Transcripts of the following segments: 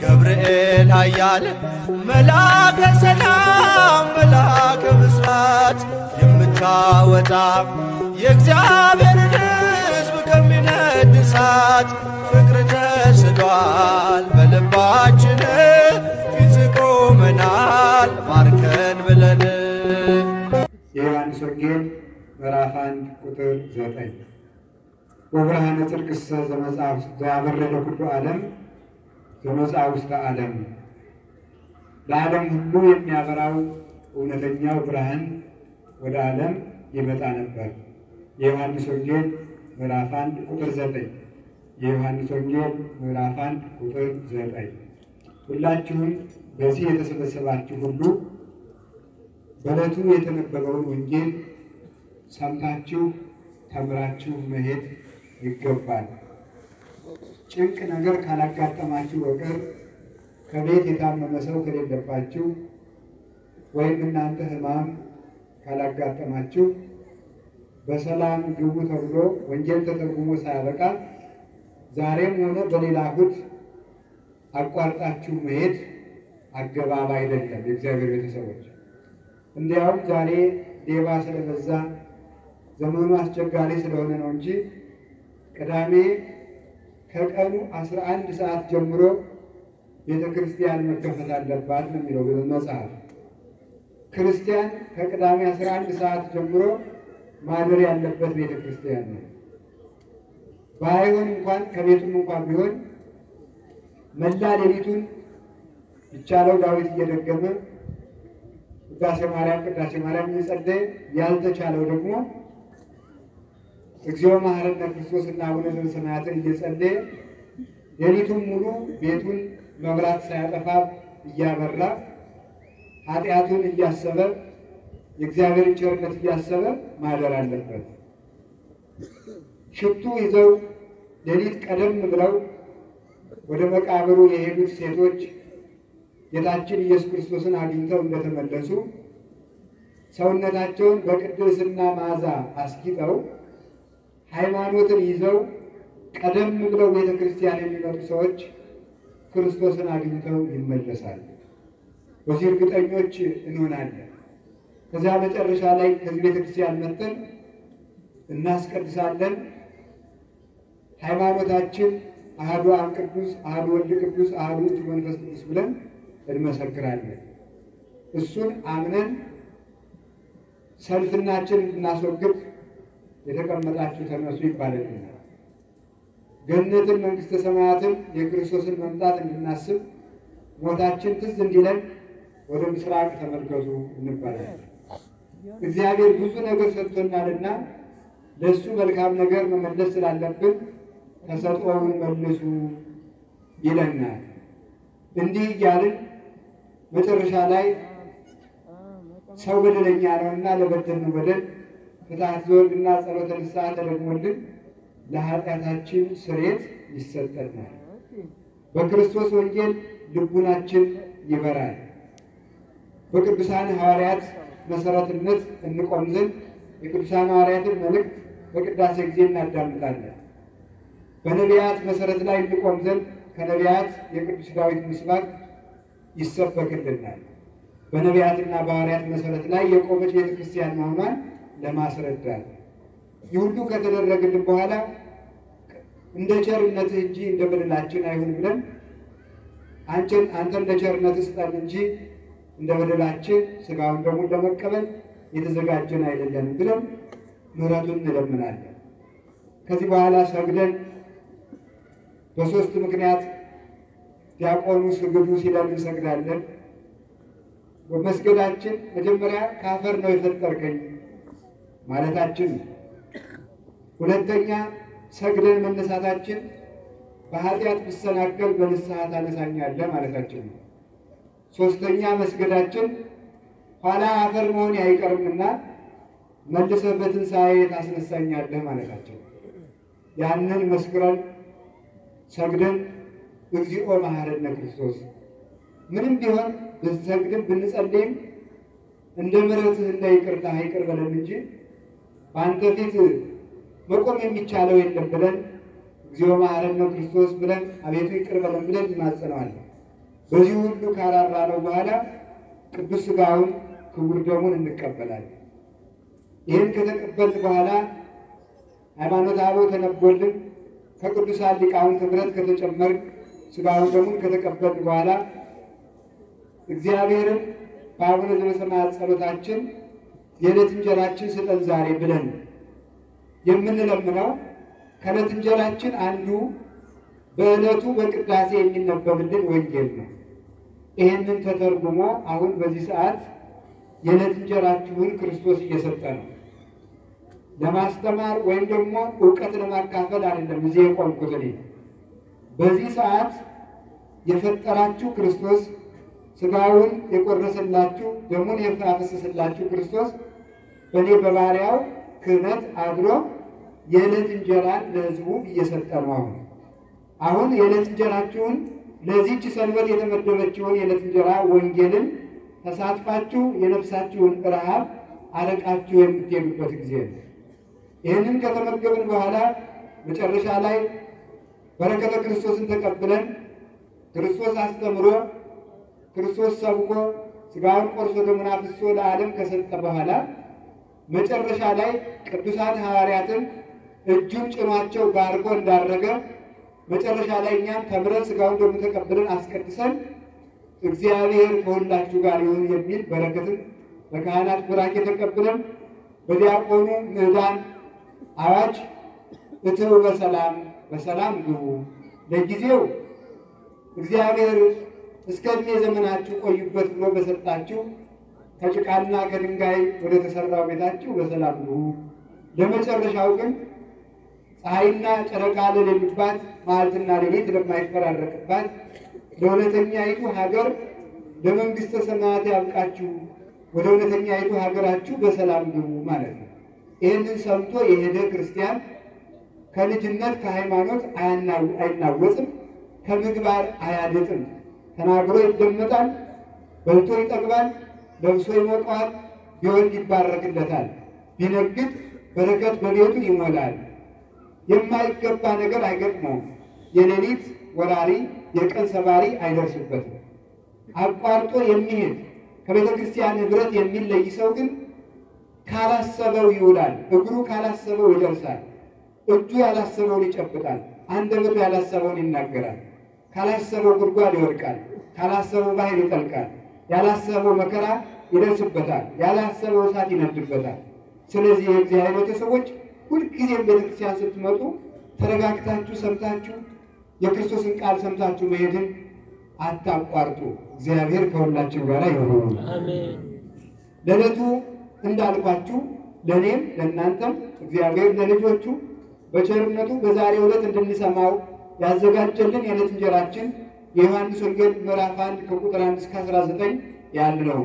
ገብርኤል ኃያል መልአከ ሰላም መልአከ ብስራት የምታወጣ የእግዚአብሔርን ሕዝብ ከሚነድ እሳት ፍቅር ተስሏል በልባችን ፊት ቆመናል ባርከን ብለን። የዮሐንስ ወንጌል ምዕራፍ አንድ ቁጥር ዘጠኝ። ወብርሃነ ጽድቅሰ ዘመጽአፍ ዘያበረደ ኩሉ ዓለም ዘመጽአ ውስተ ዓለም ለዓለም ሁሉ የሚያበራው እውነተኛው ብርሃን ወደ ዓለም ይመጣ ነበር። የዮሐንስ ወንጌል ምዕራፍ አንድ ቁጥር ዘጠኝ የዮሐንስ ወንጌል ምዕራፍ አንድ ቁጥር ዘጠኝ ሁላችሁም በዚህ የተሰበሰባችሁ ሁሉ በዕለቱ የተነበበውን ወንጌል ሰምታችሁ ተምራችሁ መሄድ ይገባል። ጭንቅ ነገር ካላጋጠማችሁ በቀር ከቤት የታመመ ሰው ከሌለባችሁ ወይም እናንተ ሕማም ካላጋጠማችሁ በሰላም ግቡ ተብሎ ወንጌል ተተርጉሞ ሳያበቃ ዛሬም ሆነ በሌላ እሑድ አቋርጣችሁ መሄድ አገባብ አይደለም። የእግዚአብሔር ቤተሰቦች እንዲያውም ዛሬ ሌባ ስለበዛ ዘመኑ አስቸጋሪ ስለሆነ ነው እንጂ ቅዳሜ ከቀኑ አስራ አንድ ሰዓት ጀምሮ ቤተ ክርስቲያን መከፈት አለባት ነው የሚለው መጽሐፍ። ክርስቲያን ከቅዳሜ አስራ አንድ ሰዓት ጀምሮ ማደር ያለበት ቤተ ክርስቲያን ነው። ባይሆን እንኳን ከቤቱም እንኳን ቢሆን መላ ሌሊቱን ይቻለው ዳዊት እየደገመ ቅዳሴ ማርያም ቅዳሴ ማርያም እየጸለየ ያልተቻለው ደግሞ እግዚኦ መሐረነ ክርስቶስ እና አቡነ ዘበሰማያትን እየጸለየ ሌሊቱን ሙሉ ቤቱን መብራት ሳያጠፋ እያበራ ኃጢአቱን እያሰበ የእግዚአብሔርን ቸርነት እያሰበ ማደር አለበት። ሽቱ ይዘው ሌሊት ቀደም ብለው ወደ መቃብሩ የሄዱት ሴቶች ጌታችን ኢየሱስ ክርስቶስን አግኝተው እንደተመለሱ ሰውነታቸውን በቅድስና መዓዛ አስጊጠው ሃይማኖትን ይዘው ቀደም ብለው ቤተ ክርስቲያን የሚመጡ ሰዎች ክርስቶስን አግኝተው ይመለሳሉ። በዚህ እርግጠኞች እንሆናለን። ከዚያ መጨረሻ ላይ ከዚህ ቤተ ክርስቲያን መጥተን እናስቀድሳለን። ሃይማኖታችን አሐዱ አብ ቅዱስ፣ አሐዱ ወልድ ቅዱስ፣ አሐዱ ውእቱ መንፈስ ቅዱስ ብለን እንመሰክራለን። እሱን አምነን ሰልፍናችን እንድናስወግድ የተቀመጣችሁ ተነሱ ይባልልናል። ገነትን መንግሥተ ሰማያትን የክርስቶስን መምጣት እንድናስብ ሞታችን ትዝ እንዲለን ወደ ምስራቅ ተመልከቱ እንባላለን። እግዚአብሔር ብዙ ነገር ሰጥቶናልና ለእሱ መልካም ነገር መመለስ ስላለብን ተሰጥኦውን መልሱ ይለናል። እንዲህ እያልን መጨረሻ ላይ ሰው በደለኛ ነውና ለበደልነው በደል ፍትሐት ዘወልድና ጸሎተ ንስሐ ተደግሞልን ለኃጢአታችን ስርየት ይሰጠናል። በክርስቶስ ወንጌል ልቡናችን ይበራል። በቅዱሳን ሐዋርያት መሰረትነት እንቆም ዘንድ የቅዱሳን ሐዋርያትን መልእክት በቅዳሴ ጊዜ እናዳምጣለን። በነቢያት መሰረት ላይ እንቆም ዘንድ ከነቢያት የቅዱስ ዳዊት ምስባክ ይሰበክልናል። በነቢያትና በሐዋርያት መሰረት ላይ የቆመች ቤተ ክርስቲያን መሆኗን ለማስረዳት ይህ ሁሉ ከተደረገልን በኋላ እንደ ቸርነትህ እንጂ እንደ በደላችን አይሁን ብለን አንተ እንደ ቸርነትህ ስጠን እንጂ እንደ በደላችን ሥጋውን ደግሞ ለመቀበል የተዘጋጀን አይደለንም ብለን ምሕረቱን እንለምናለን። ከዚህ በኋላ ሰግደን በሦስት ምክንያት ዲያቆኑ ስግዱ ሲለን እንሰግዳለን። በመስገዳችን መጀመሪያ ከአፈር ነው የፈጠርከኝ ማለታችን ሁለተኛ ሰግደን መነሳታችን በኃጢአት ብሰናከል በንስሐ ታነሳኛለህ ማለታችን ነው። ሶስተኛ መስገዳችን ኋላ አፈር መሆን አይቀርምና መልሰህ በትንሣኤ ታስነሳኛለህ ማለታችን ያንን መስክረን ሰግደን እግዚኦ መሐረነ ክርስቶስ። ምንም ቢሆን ብንሰግድም ብንጸልይም እንደ ምሕረትህ እንደ ይቅርታህ ይቅር በለን እንጂ በአንተ ፊት መቆም የሚቻለው የለም ብለን እግዚኦ መሐረነ ክርስቶስ ብለን አቤቱ ይቅር በለን ብለን እንማጸነዋለን። በዚህ ሁሉ ካራራ ነው በኋላ ቅዱስ ሥጋውን ክቡር ደሙን እንቀበላለን። ይህን ከተቀበልን በኋላ ሃይማኖተ አበው ተነቦልን ከቅዱሳን ሊቃውንት ኅብረት ከተጨመርን ሥጋውን ደሙን ከተቀበልን በኋላ እግዚአብሔርን በአቡነ ዘበሰማያት ጸሎታችን የዕለት እንጀራችን ስጠን ዛሬ ብለን የምንለምነው ከዕለት እንጀራችን አንዱ በዕለቱ በቅዳሴ የሚነበብልን ወንጌል ነው። ይህንን ተተርጉሞ አሁን በዚህ ሰዓት የዕለት እንጀራችሁን ክርስቶስ እየሰጠ ነው። ለማስተማር ወይም ደግሞ እውቀት ለማካፈል አይደለም እዚህ የቆምኩት እኔ። በዚህ ሰዓት የፈጠራችሁ ክርስቶስ ሥጋውን የቆረሰላችሁ ደሙን ያፈሰሰላችሁ ክርስቶስ በእኔ በባሪያው ክህነት አድሮ የዕለት እንጀራን ለሕዝቡ እየሰጠ ነው። አሁን አሁን የዕለት እንጀራችሁን ለዚህች ሰንበት የተመደበችውን የዕለት እንጀራ ወንጌልን ተሳትፋችሁ የነፍሳችሁን ረሃብ አረቃችሁ የምትሄዱበት ጊዜ ነው። ይህንን ከተመገብን በኋላ መጨረሻ ላይ በረከተ ክርስቶስን ተቀብለን ክርስቶስ አስተምሮ ክርስቶስ ሰብኮ ሥጋውን ቆርሶ ደሙን አፍስሶ ለዓለም ከሰጠ በኋላ መጨረሻ ላይ ቅዱሳን ሐዋርያትን እጁን ጭኗቸው ባርኮ እንዳረገ መጨረሻ ላይ እኛም ተምረን ሥጋውን ደሙን ተቀብለን አስቀድሰን እግዚአብሔር ከሁላችሁ ጋር ይሁን የሚል በረከትን በካህናት ቡራኬ ተቀብለን በዲያቆኑ ምዕዳን አዋጅ እትው በሰላም በሰላም ግቡ፣ ለጊዜው እግዚአብሔር እስከ ዕድሜ ዘመናችሁ ቆዩበት ብሎ በሰጣችሁ ከጭቃና ከድንጋይ ወደ ተሰራው ቤታችሁ በሰላም ግቡ። ለመጨረሻው ግን ፀሐይና ጨረቃ ለሌሉባት መዓልትና ሌሊት ለማይፈራረቅባት ለእውነተኛይቱ ሀገር ለመንግሥተ ሰማያት ያብቃችሁ፣ ወደ እውነተኛይቱ ሀገራችሁ በሰላም ግቡ ማለት ነው። ይህንን ሰምቶ የሄደ ክርስቲያን ከልጅነት ከሃይማኖት አይናወጽም፣ ከምግባር አያድጥም። ተናግሮ ይደመጣል፣ በልቶ ይጠግባል፣ ለብሶ ይሞቀዋል፣ ቢወልድ ይባረክለታል፣ ቢነግድ በረከት በቤቱ ይሞላል። የማይገባ ነገር አይገጥመውም። የሌሊት ወራሪ የቀን ሰባሪ አይደርስበትም። አቋርጦ የሚሄድ ከቤተ ክርስቲያን ኅብረት የሚለይ ሰው ግን ካላሰበው ይውላል፣ እግሩ ካላሰበው ይደርሳል፣ እጁ ያላሰበውን ይጨብጣል፣ አንደበቱ ያላሰበውን ይናገራል። ካላሰበው ጉድጓድ ይወድቃል፣ ካላሰበው ባህር ይጠልቃል፣ ያላሰበው መከራ ይደርስበታል፣ ያላሰበው እሳት ይነድበታል። ስለዚህ የእግዚአብሔር ቤተሰቦች ሁልጊዜም ቤተክርስቲያን ስትመጡ ተረጋግታችሁ ሰምታችሁ የክርስቶስን ቃል ሰምታችሁ መሄድን አታቋርጡ። እግዚአብሔር ከሁላችን ጋር ይሁን። ለዕለቱ እንዳልኳችሁ ለእኔም ለእናንተም እግዚአብሔር ለልጆቹ በቸርነቱ በዛሬው ዕለት እንድንሰማው ያዘጋጀልን የዕለት እንጀራችን የዮሐንስ ወንጌል ምዕራፍ አንድ ከቁጥር አንድ እስከ አስራ ዘጠኝ ያለው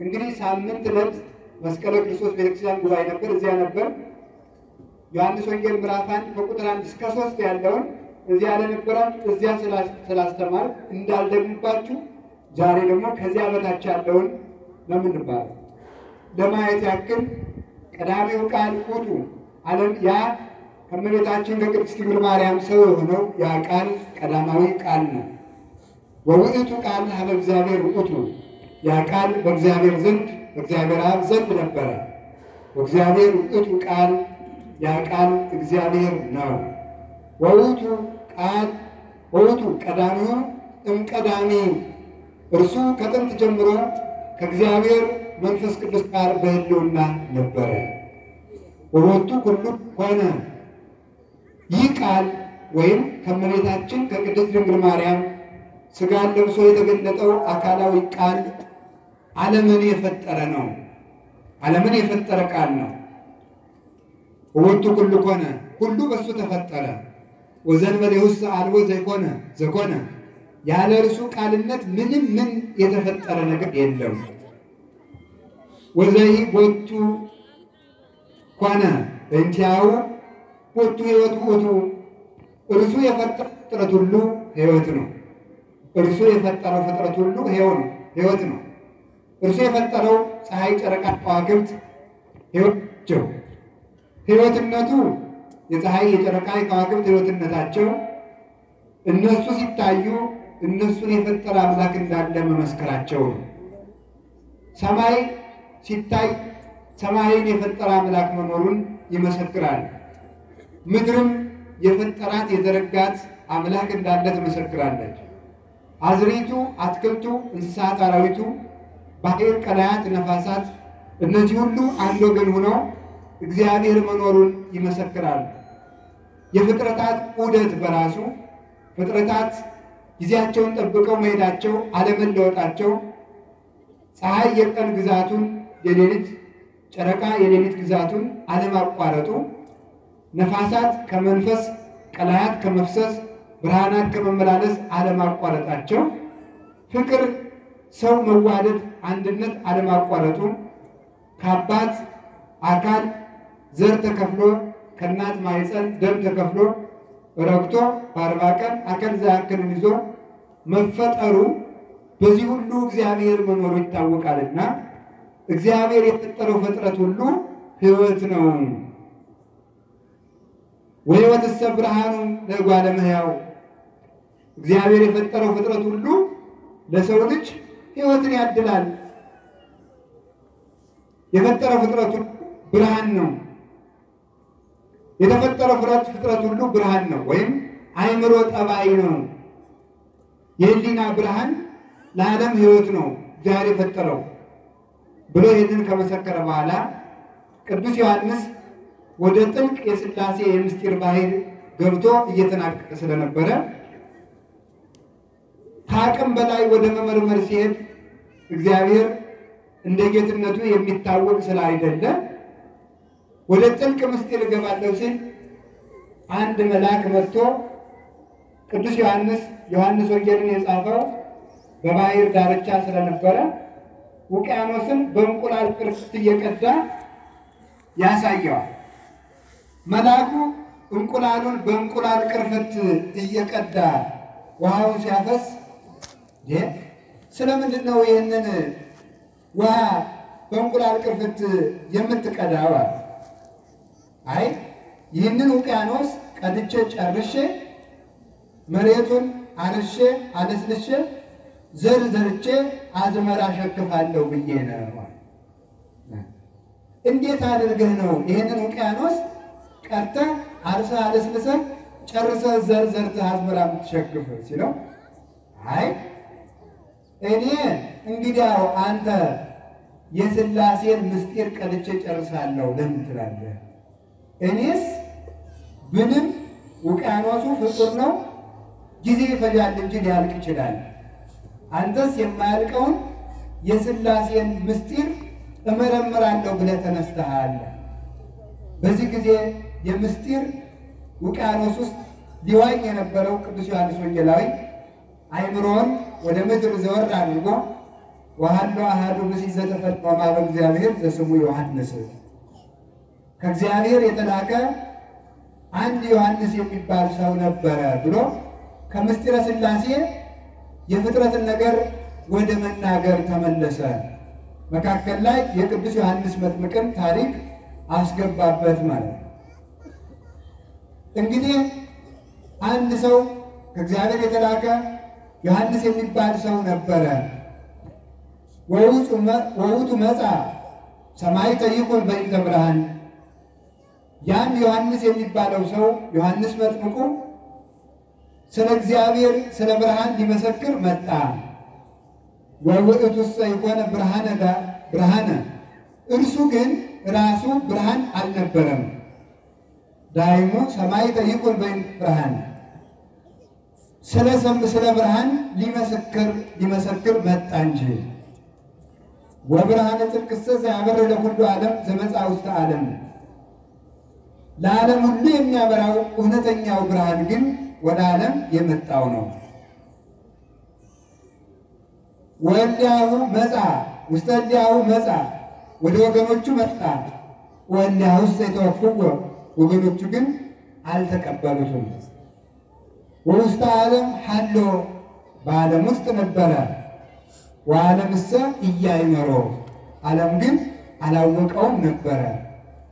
እንግዲህ ሳምንት ዕለት መስቀለ ክርስቶስ ቤተክርስቲያን ጉባኤ ነበር፣ እዚያ ነበር። ዮሐንስ ወንጌል ምዕራፍ አንድ ከቁጥር አንድ እስከ ሶስት ያለውን እዚያ ለነበራችሁ እዚያ ስላስተማር እንዳልደግምባችሁ ዛሬ ደግሞ ከዚያ በታች ያለውን ለምንባል ለማየት ያክል ቀዳሚው ቃል ውእቱ ዓለም ያ ከእመቤታችን ከቅድስት ድንግል ማርያም ሰው የሆነው ያ ቃል ቀዳማዊ ቃል ነው። ወውእቱ ቃል ሀበ እግዚአብሔር ውእቱ ያ ቃል በእግዚአብሔር ዘንድ በእግዚአብሔር አብ ዘንድ ነበረ። ወእግዚአብሔር ውእቱ ቃል ያ ቃል እግዚአብሔር ነው። ወውእቱ ቃል ወውእቱ ቀዳሚው እምቀዳሚ እርሱ ከጥንት ጀምሮ ከእግዚአብሔር መንፈስ ቅዱስ ጋር በሕልውና ነበረ። ወወቱ ሁሉ ሆነ። ይህ ቃል ወይም ከእመቤታችን ከቅድስት ድንግል ማርያም ሥጋን ለብሶ የተገለጠው አካላዊ ቃል ዓለምን የፈጠረ ነው። ዓለምን የፈጠረ ቃል ነው። ወወቱ ሁሉ ኮነ፣ ሁሉ በእሱ ተፈጠረ። ወዘእንበሌሁሰ አልቦ ዘይኮነ ዘኮነ፣ ያለ እርሱ ቃልነት ምንም ምን የተፈጠረ ነገር የለም። ወዘይ ቦቱ ኮነ በእንቲአሁ ቦቱ ሕይወት ውእቱ፣ እርሱ የፈጠረው ፍጥረት ሁሉ ሕይወት ነው። እርሱ የፈጠረው ፍጥረት ሁሉ ሕይወት ነው። እርሱ የፈጠረው ፀሐይ፣ ጨረቃ፣ ከዋክብት ሕይወት ናቸው። ሕይወትነቱ የፀሐይ የጨረቃ የከዋክብት ሕይወትነታቸው እነሱ ሲታዩ እነሱን የፈጠረ አምላክ እንዳለ መመስከራቸው ነው። ሰማይ ሲታይ ሰማይን የፈጠረ አምላክ መኖሩን ይመሰክራል። ምድርም የፈጠራት የዘረጋት አምላክ እንዳለ ትመሰክራለች። አዝሪቱ፣ አትክልቱ፣ እንስሳት፣ አራዊቱ፣ ባህር፣ ቀላያት፣ ነፋሳት እነዚህ ሁሉ አንድ ወገን ሆነው እግዚአብሔር መኖሩን ይመሰክራሉ። የፍጥረታት ዑደት በራሱ ፍጥረታት ጊዜያቸውን ጠብቀው መሄዳቸው፣ አለመለወጣቸው፣ ፀሐይ የቀን ግዛቱን የሌሊት ጨረቃ የሌሊት ግዛቱን አለማቋረጡ፣ ነፋሳት ከመንፈስ ቀላያት ከመፍሰስ ብርሃናት ከመመላለስ አለማቋረጣቸው፣ ፍቅር ሰው መዋደድ አንድነት አለማቋረጡ፣ ከአባት አካል ዘር ተከፍሎ ከእናት ማኅፀን ደም ተከፍሎ ረግቶ በአርባ ቀን አካል ዘአካልን ይዞ መፈጠሩ በዚህ ሁሉ እግዚአብሔር መኖሩ ይታወቃልና እግዚአብሔር የፈጠረው ፍጥረት ሁሉ ሕይወት ነው። ወሕይወትሰ ብርሃኑ ለእጓለ እመሕያው እግዚአብሔር የፈጠረው ፍጥረት ሁሉ ለሰው ልጅ ሕይወትን ያድላል። የፈጠረው ፍጥረት ሁሉ ብርሃን ነው። የተፈጠረው ፍጥረት ሁሉ ብርሃን ነው፣ ወይም አእምሮ ጠባይ ነው። የህሊና ብርሃን ለዓለም ሕይወት ነው እግዚአብሔር የፈጠረው ብሎ ይህንን ከመሰከረ በኋላ ቅዱስ ዮሐንስ ወደ ጥልቅ የሥላሴ የምስጢር ባሕር ገብቶ እየተናቀቀ ስለነበረ ከአቅም በላይ ወደ መመርመር ሲሄድ እግዚአብሔር እንደ ጌትነቱ የሚታወቅ ስላይደለ ወደ ጥልቅ ምስጢር እገባለሁ ሲል አንድ መልአክ መጥቶ ቅዱስ ዮሐንስ ዮሐንስ ወንጌልን የጻፈው በባሕር ዳርቻ ስለነበረ ውቅያኖስን በእንቁላል ቅርፊት እየቀዳ ያሳየዋል። መልአኩ እንቁላሉን በእንቁላል ቅርፊት እየቀዳ ውሃውን ሲያፈስ ስለምንድን ነው ይህንን ውሃ በእንቁላል ቅርፊት የምትቀዳው? አይ ይህንን ውቅያኖስ ቀድቼ ጨርሼ መሬቱን አርሼ አለስልሼ ዘር ዘርቼ አዝመራ ሸክፋለሁ ብዬ ነው። እንዴት አድርገህ ነው ይህንን ውቅያኖስ ቀርተህ አርሰህ አለስልሰህ ጨርሰህ ዘር ዘርተህ አዝመራ የምትሸክፍ ሲለው፣ አይ እኔ እንግዲያው አንተ የሥላሴን ምስጢር ቀድቼ ጨርሳለሁ ለምን ትላለህ? እኔስ ምንም ውቅያኖሱ ፍጡር ነው፣ ጊዜ ይፈጃል እንጂ ሊያልቅ ይችላል። አንተስ የማያልቀውን የሥላሴን ምስጢር እመረምራለሁ ብለህ ተነስተሃል። በዚህ ጊዜ የምስጢር ውቅያኖስ ውስጥ ሊዋኝ የነበረው ቅዱስ ዮሐንስ ወንጌላዊ አእምሮውን ወደ ምድር ዘወር አድርጎ ወሀሎ አሐዱ ብእሲ ዘተፈጥሮ እምኀበ እግዚአብሔር ዘስሙ ዮሐንስ ከእግዚአብሔር የተላከ አንድ ዮሐንስ የሚባል ሰው ነበረ ብሎ ከምስጢረ ሥላሴ የፍጥረትን ነገር ወደ መናገር ተመለሰ። መካከል ላይ የቅዱስ ዮሐንስ መጥምቅን ታሪክ አስገባበት ማለት ነው። እንግዲህ አንድ ሰው ከእግዚአብሔር የተላከ ዮሐንስ የሚባል ሰው ነበረ። ወውቱ መጻ ሰማዕተ ይኩን በእንተ ብርሃን ያም ዮሐንስ የሚባለው ሰው ዮሐንስ መጥምቁ ስለ እግዚአብሔር ስለ ብርሃን ሊመሰክር መጣ። ወውእቱሰ ይኮነ ብርሃነ ብርሃነ እርሱ ግን ራሱ ብርሃን አልነበረም። ዳይሙ ሰማዕተ ይኩን በእንተ ብርሃን ስለ ሰም ስለ ብርሃን ሊመሰክር ሊመሰክር መጣ እንጂ ወብርሃነ ጽድቅሰ ዘያበርህ ለኩሉ ዓለም ዘመጻ ውስተ ዓለም ለዓለም ሁሉ የሚያበራው እውነተኛው ብርሃን ግን ወደ ዓለም የመጣው ነው። ወእሊያሁ መጻ ውስተ እሊያሁ መጻ ወደ ወገኖቹ መጣ። ወእሊያሁ ውስተ የተወክፍዎ ወገኖቹ ግን አልተቀበሉትም። ወውስተ ዓለም ሐሎ በዓለም ውስጥ ነበረ። ወዓለምሰ ኢያእመሮ ዓለም ግን አላወቀውም ነበረ።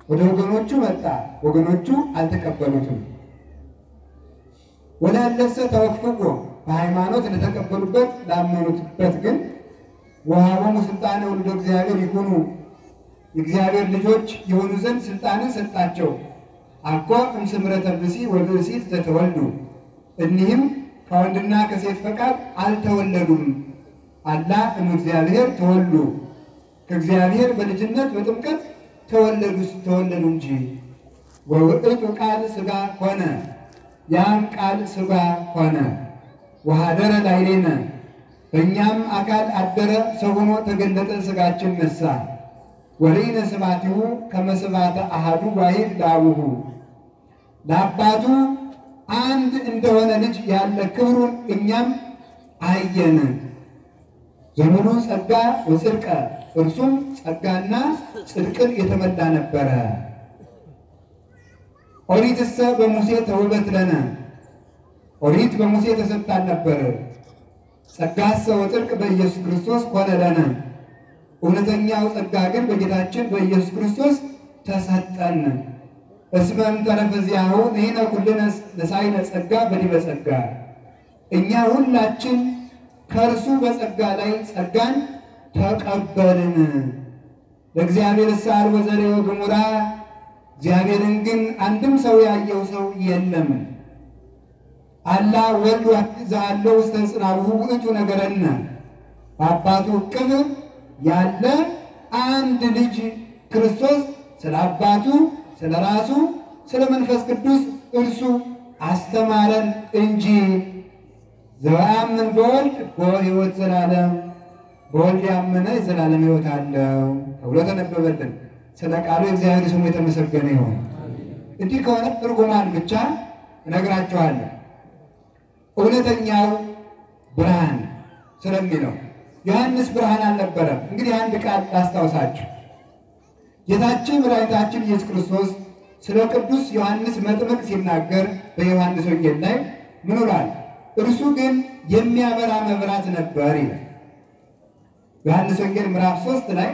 ወደ ወገኖቹ መጣ፣ ወገኖቹ አልተቀበሉትም። ወለእለሰ ተወክፍዎ በሃይማኖት ለተቀበሉበት ላመኑትበት ግን ወሀቦሙ ስልጣነ ወልደ እግዚአብሔር ይኩኑ የእግዚአብሔር ልጆች የሆኑ ዘንድ ስልጣንን ሰጣቸው። አኮ እምስምረተ ብእሲ ወብእሲት ዘተወልዱ እኒህም ከወንድና ከሴት ፈቃድ አልተወለዱም። አላ እም እግዚአብሔር ተወልዱ ከእግዚአብሔር በልጅነት በጥምቀት ተወለዱ ተወለዱ እንጂ። ወውእቱ ቃል ሥጋ ሆነ ያም ቃል ሥጋ ሆነ። ወሀደረ ላዕሌነ በእኛም አካል አደረ ሰው ሆኖ ተገለጠ ሥጋችን ነሳ። ወርኢነ ስብሐቲሁ ከመ ስብሐተ አሐዱ ዋሕድ ለአቡሁ ለአባቱ አንድ እንደሆነ ልጅ ያለ ክብሩን እኛም አየን። ዘመኑ ጸጋ ወጽድቀ እርሱም ጸጋና ጽድቅን የተመላ ነበረ። ኦሪትሰ በሙሴ ተውበት ለነ ኦሪት በሙሴ ተሰጥታን ነበር። ጸጋሰ ወጽድቅ በኢየሱስ ክርስቶስ ኮነ ለነ እውነተኛው ጸጋ ግን በጌታችን በኢየሱስ ክርስቶስ ተሰጠን። እስመ እምተረፈ ዚአሁ ንሕነ ኩልነ ነሣኢነ ጸጋ በዲበ ጸጋ እኛ ሁላችን ከእርሱ በጸጋ ላይ ጸጋን ተቀበልን። ለእግዚአብሔር ሳል ወዘሬው ግሙራ እግዚአብሔርን ግን አንድም ሰው ያየው ሰው የለም። አላ ወልድ ዘአለው ውስተ ጽናብሁ ውእቱ ነገረነ በአባቱ እቅፍ ያለ አንድ ልጅ ክርስቶስ ስለ አባቱ ስለ ራሱ ስለ መንፈስ ቅዱስ እርሱ አስተማረን እንጂ ዘወአምን በወልድ በሕይወት ዘላለም በወልድ ያመነ የዘላለም ሕይወት አለው ተብሎ ተነበበልን። ስለ ቃሉ የእግዚአብሔር ስሙ የተመሰገነ ይሁን። እንዲህ ከሆነ ትርጉማን ብቻ እነግራችኋለሁ። እውነተኛው ብርሃን ስለሚለው ዮሐንስ ብርሃን አልነበረም። እንግዲህ አንድ ቃል ላስታውሳችሁ። ጌታችን መድኃኒታችን ኢየሱስ ክርስቶስ ስለ ቅዱስ ዮሐንስ መጥምቅ ሲናገር በዮሐንስ ወንጌል ላይ ምን ይላል? እርሱ ግን የሚያበራ መብራት ነበር ይላል። ዮሐንስ ወንጌል ምዕራፍ ሶስት ላይ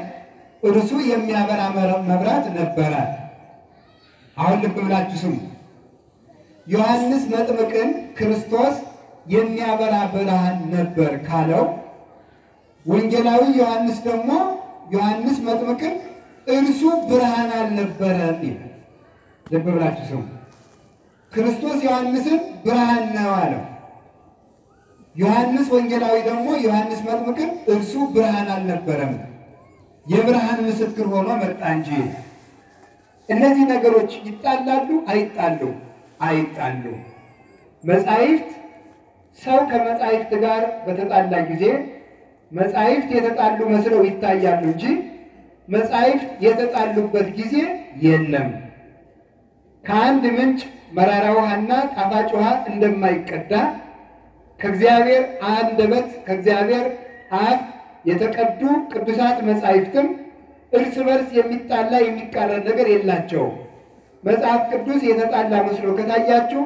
እርሱ የሚያበራ መብራት ነበረ። አሁን ልብ ብላችሁ ስሙ። ዮሐንስ መጥምቅን ክርስቶስ የሚያበራ ብርሃን ነበር ካለው ወንጌላዊ ዮሐንስ ደግሞ ዮሐንስ መጥምቅን እርሱ ብርሃን አልነበረም ይላል። ልብ ብላችሁ ስሙ። ክርስቶስ ዮሐንስን ብርሃን ነው አለው። ዮሐንስ ወንጌላዊ ደግሞ ዮሐንስ መጥምቅን እርሱ ብርሃን አልነበረም፣ የብርሃን ምስክር ሆኖ መጣ እንጂ። እነዚህ ነገሮች ይጣላሉ? አይጣሉ? አይጣሉ። መጻሕፍት ሰው ከመጻሕፍት ጋር በተጣላ ጊዜ መጻሕፍት የተጣሉ መስለው ይታያሉ እንጂ መጻሕፍት የተጣሉበት ጊዜ የለም። ከአንድ ምንጭ መራራ ውሃና ጣፋጭ ውሃ እንደማይቀዳ ከእግዚአብሔር አንደበት ከእግዚአብሔር አፍ የተቀዱ ቅዱሳት መጻሕፍትም እርስ በርስ የሚጣላ የሚቃረን ነገር የላቸውም። መጽሐፍ ቅዱስ የተጣላ መስሎ ከታያችሁ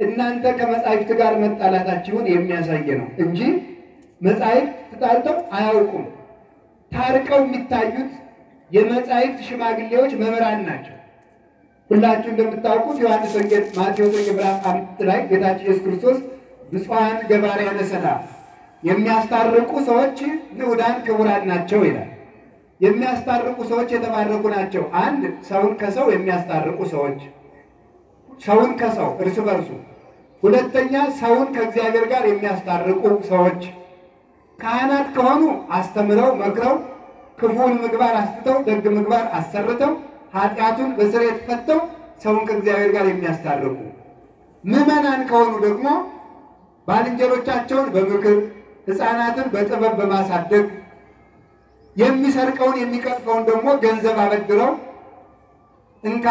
እናንተ ከመጻሕፍት ጋር መጣላታችሁን የሚያሳይ ነው እንጂ መጻሕፍት ተጣልተው አያውቁም። ታርቀው የሚታዩት የመጻሕፍት ሽማግሌዎች መምህራን ናቸው። ሁላችሁ እንደምታውቁት ዮሐንስ ወንጌል ማቴዎስ ወንጌል ምዕራፍ አምስት ላይ ጌታችን ኢየሱስ ክርስቶስ ብፁዓን ገባርያነ ሰላም የሚያስታርቁ ሰዎች ንዑዳን ክቡራን ናቸው ይላል። የሚያስታርቁ ሰዎች የተባረኩ ናቸው። አንድ ሰውን ከሰው የሚያስታርቁ ሰዎች፣ ሰውን ከሰው እርስ በርሱ። ሁለተኛ ሰውን ከእግዚአብሔር ጋር የሚያስታርቁ ሰዎች። ካህናት ከሆኑ አስተምረው መክረው ክፉን ምግባር አስትተው ደግ ምግባር አሰርተው ኃጢአቱን በስርየት ፈተው ሰውን ከእግዚአብሔር ጋር የሚያስታርቁ። ምዕመናን ከሆኑ ደግሞ ባልንጀሮቻቸውን በምክር ሕፃናትን በጥበብ በማሳደግ የሚሰርቀውን የሚቀጥፈውን ደግሞ ገንዘብ አበድረው እንካ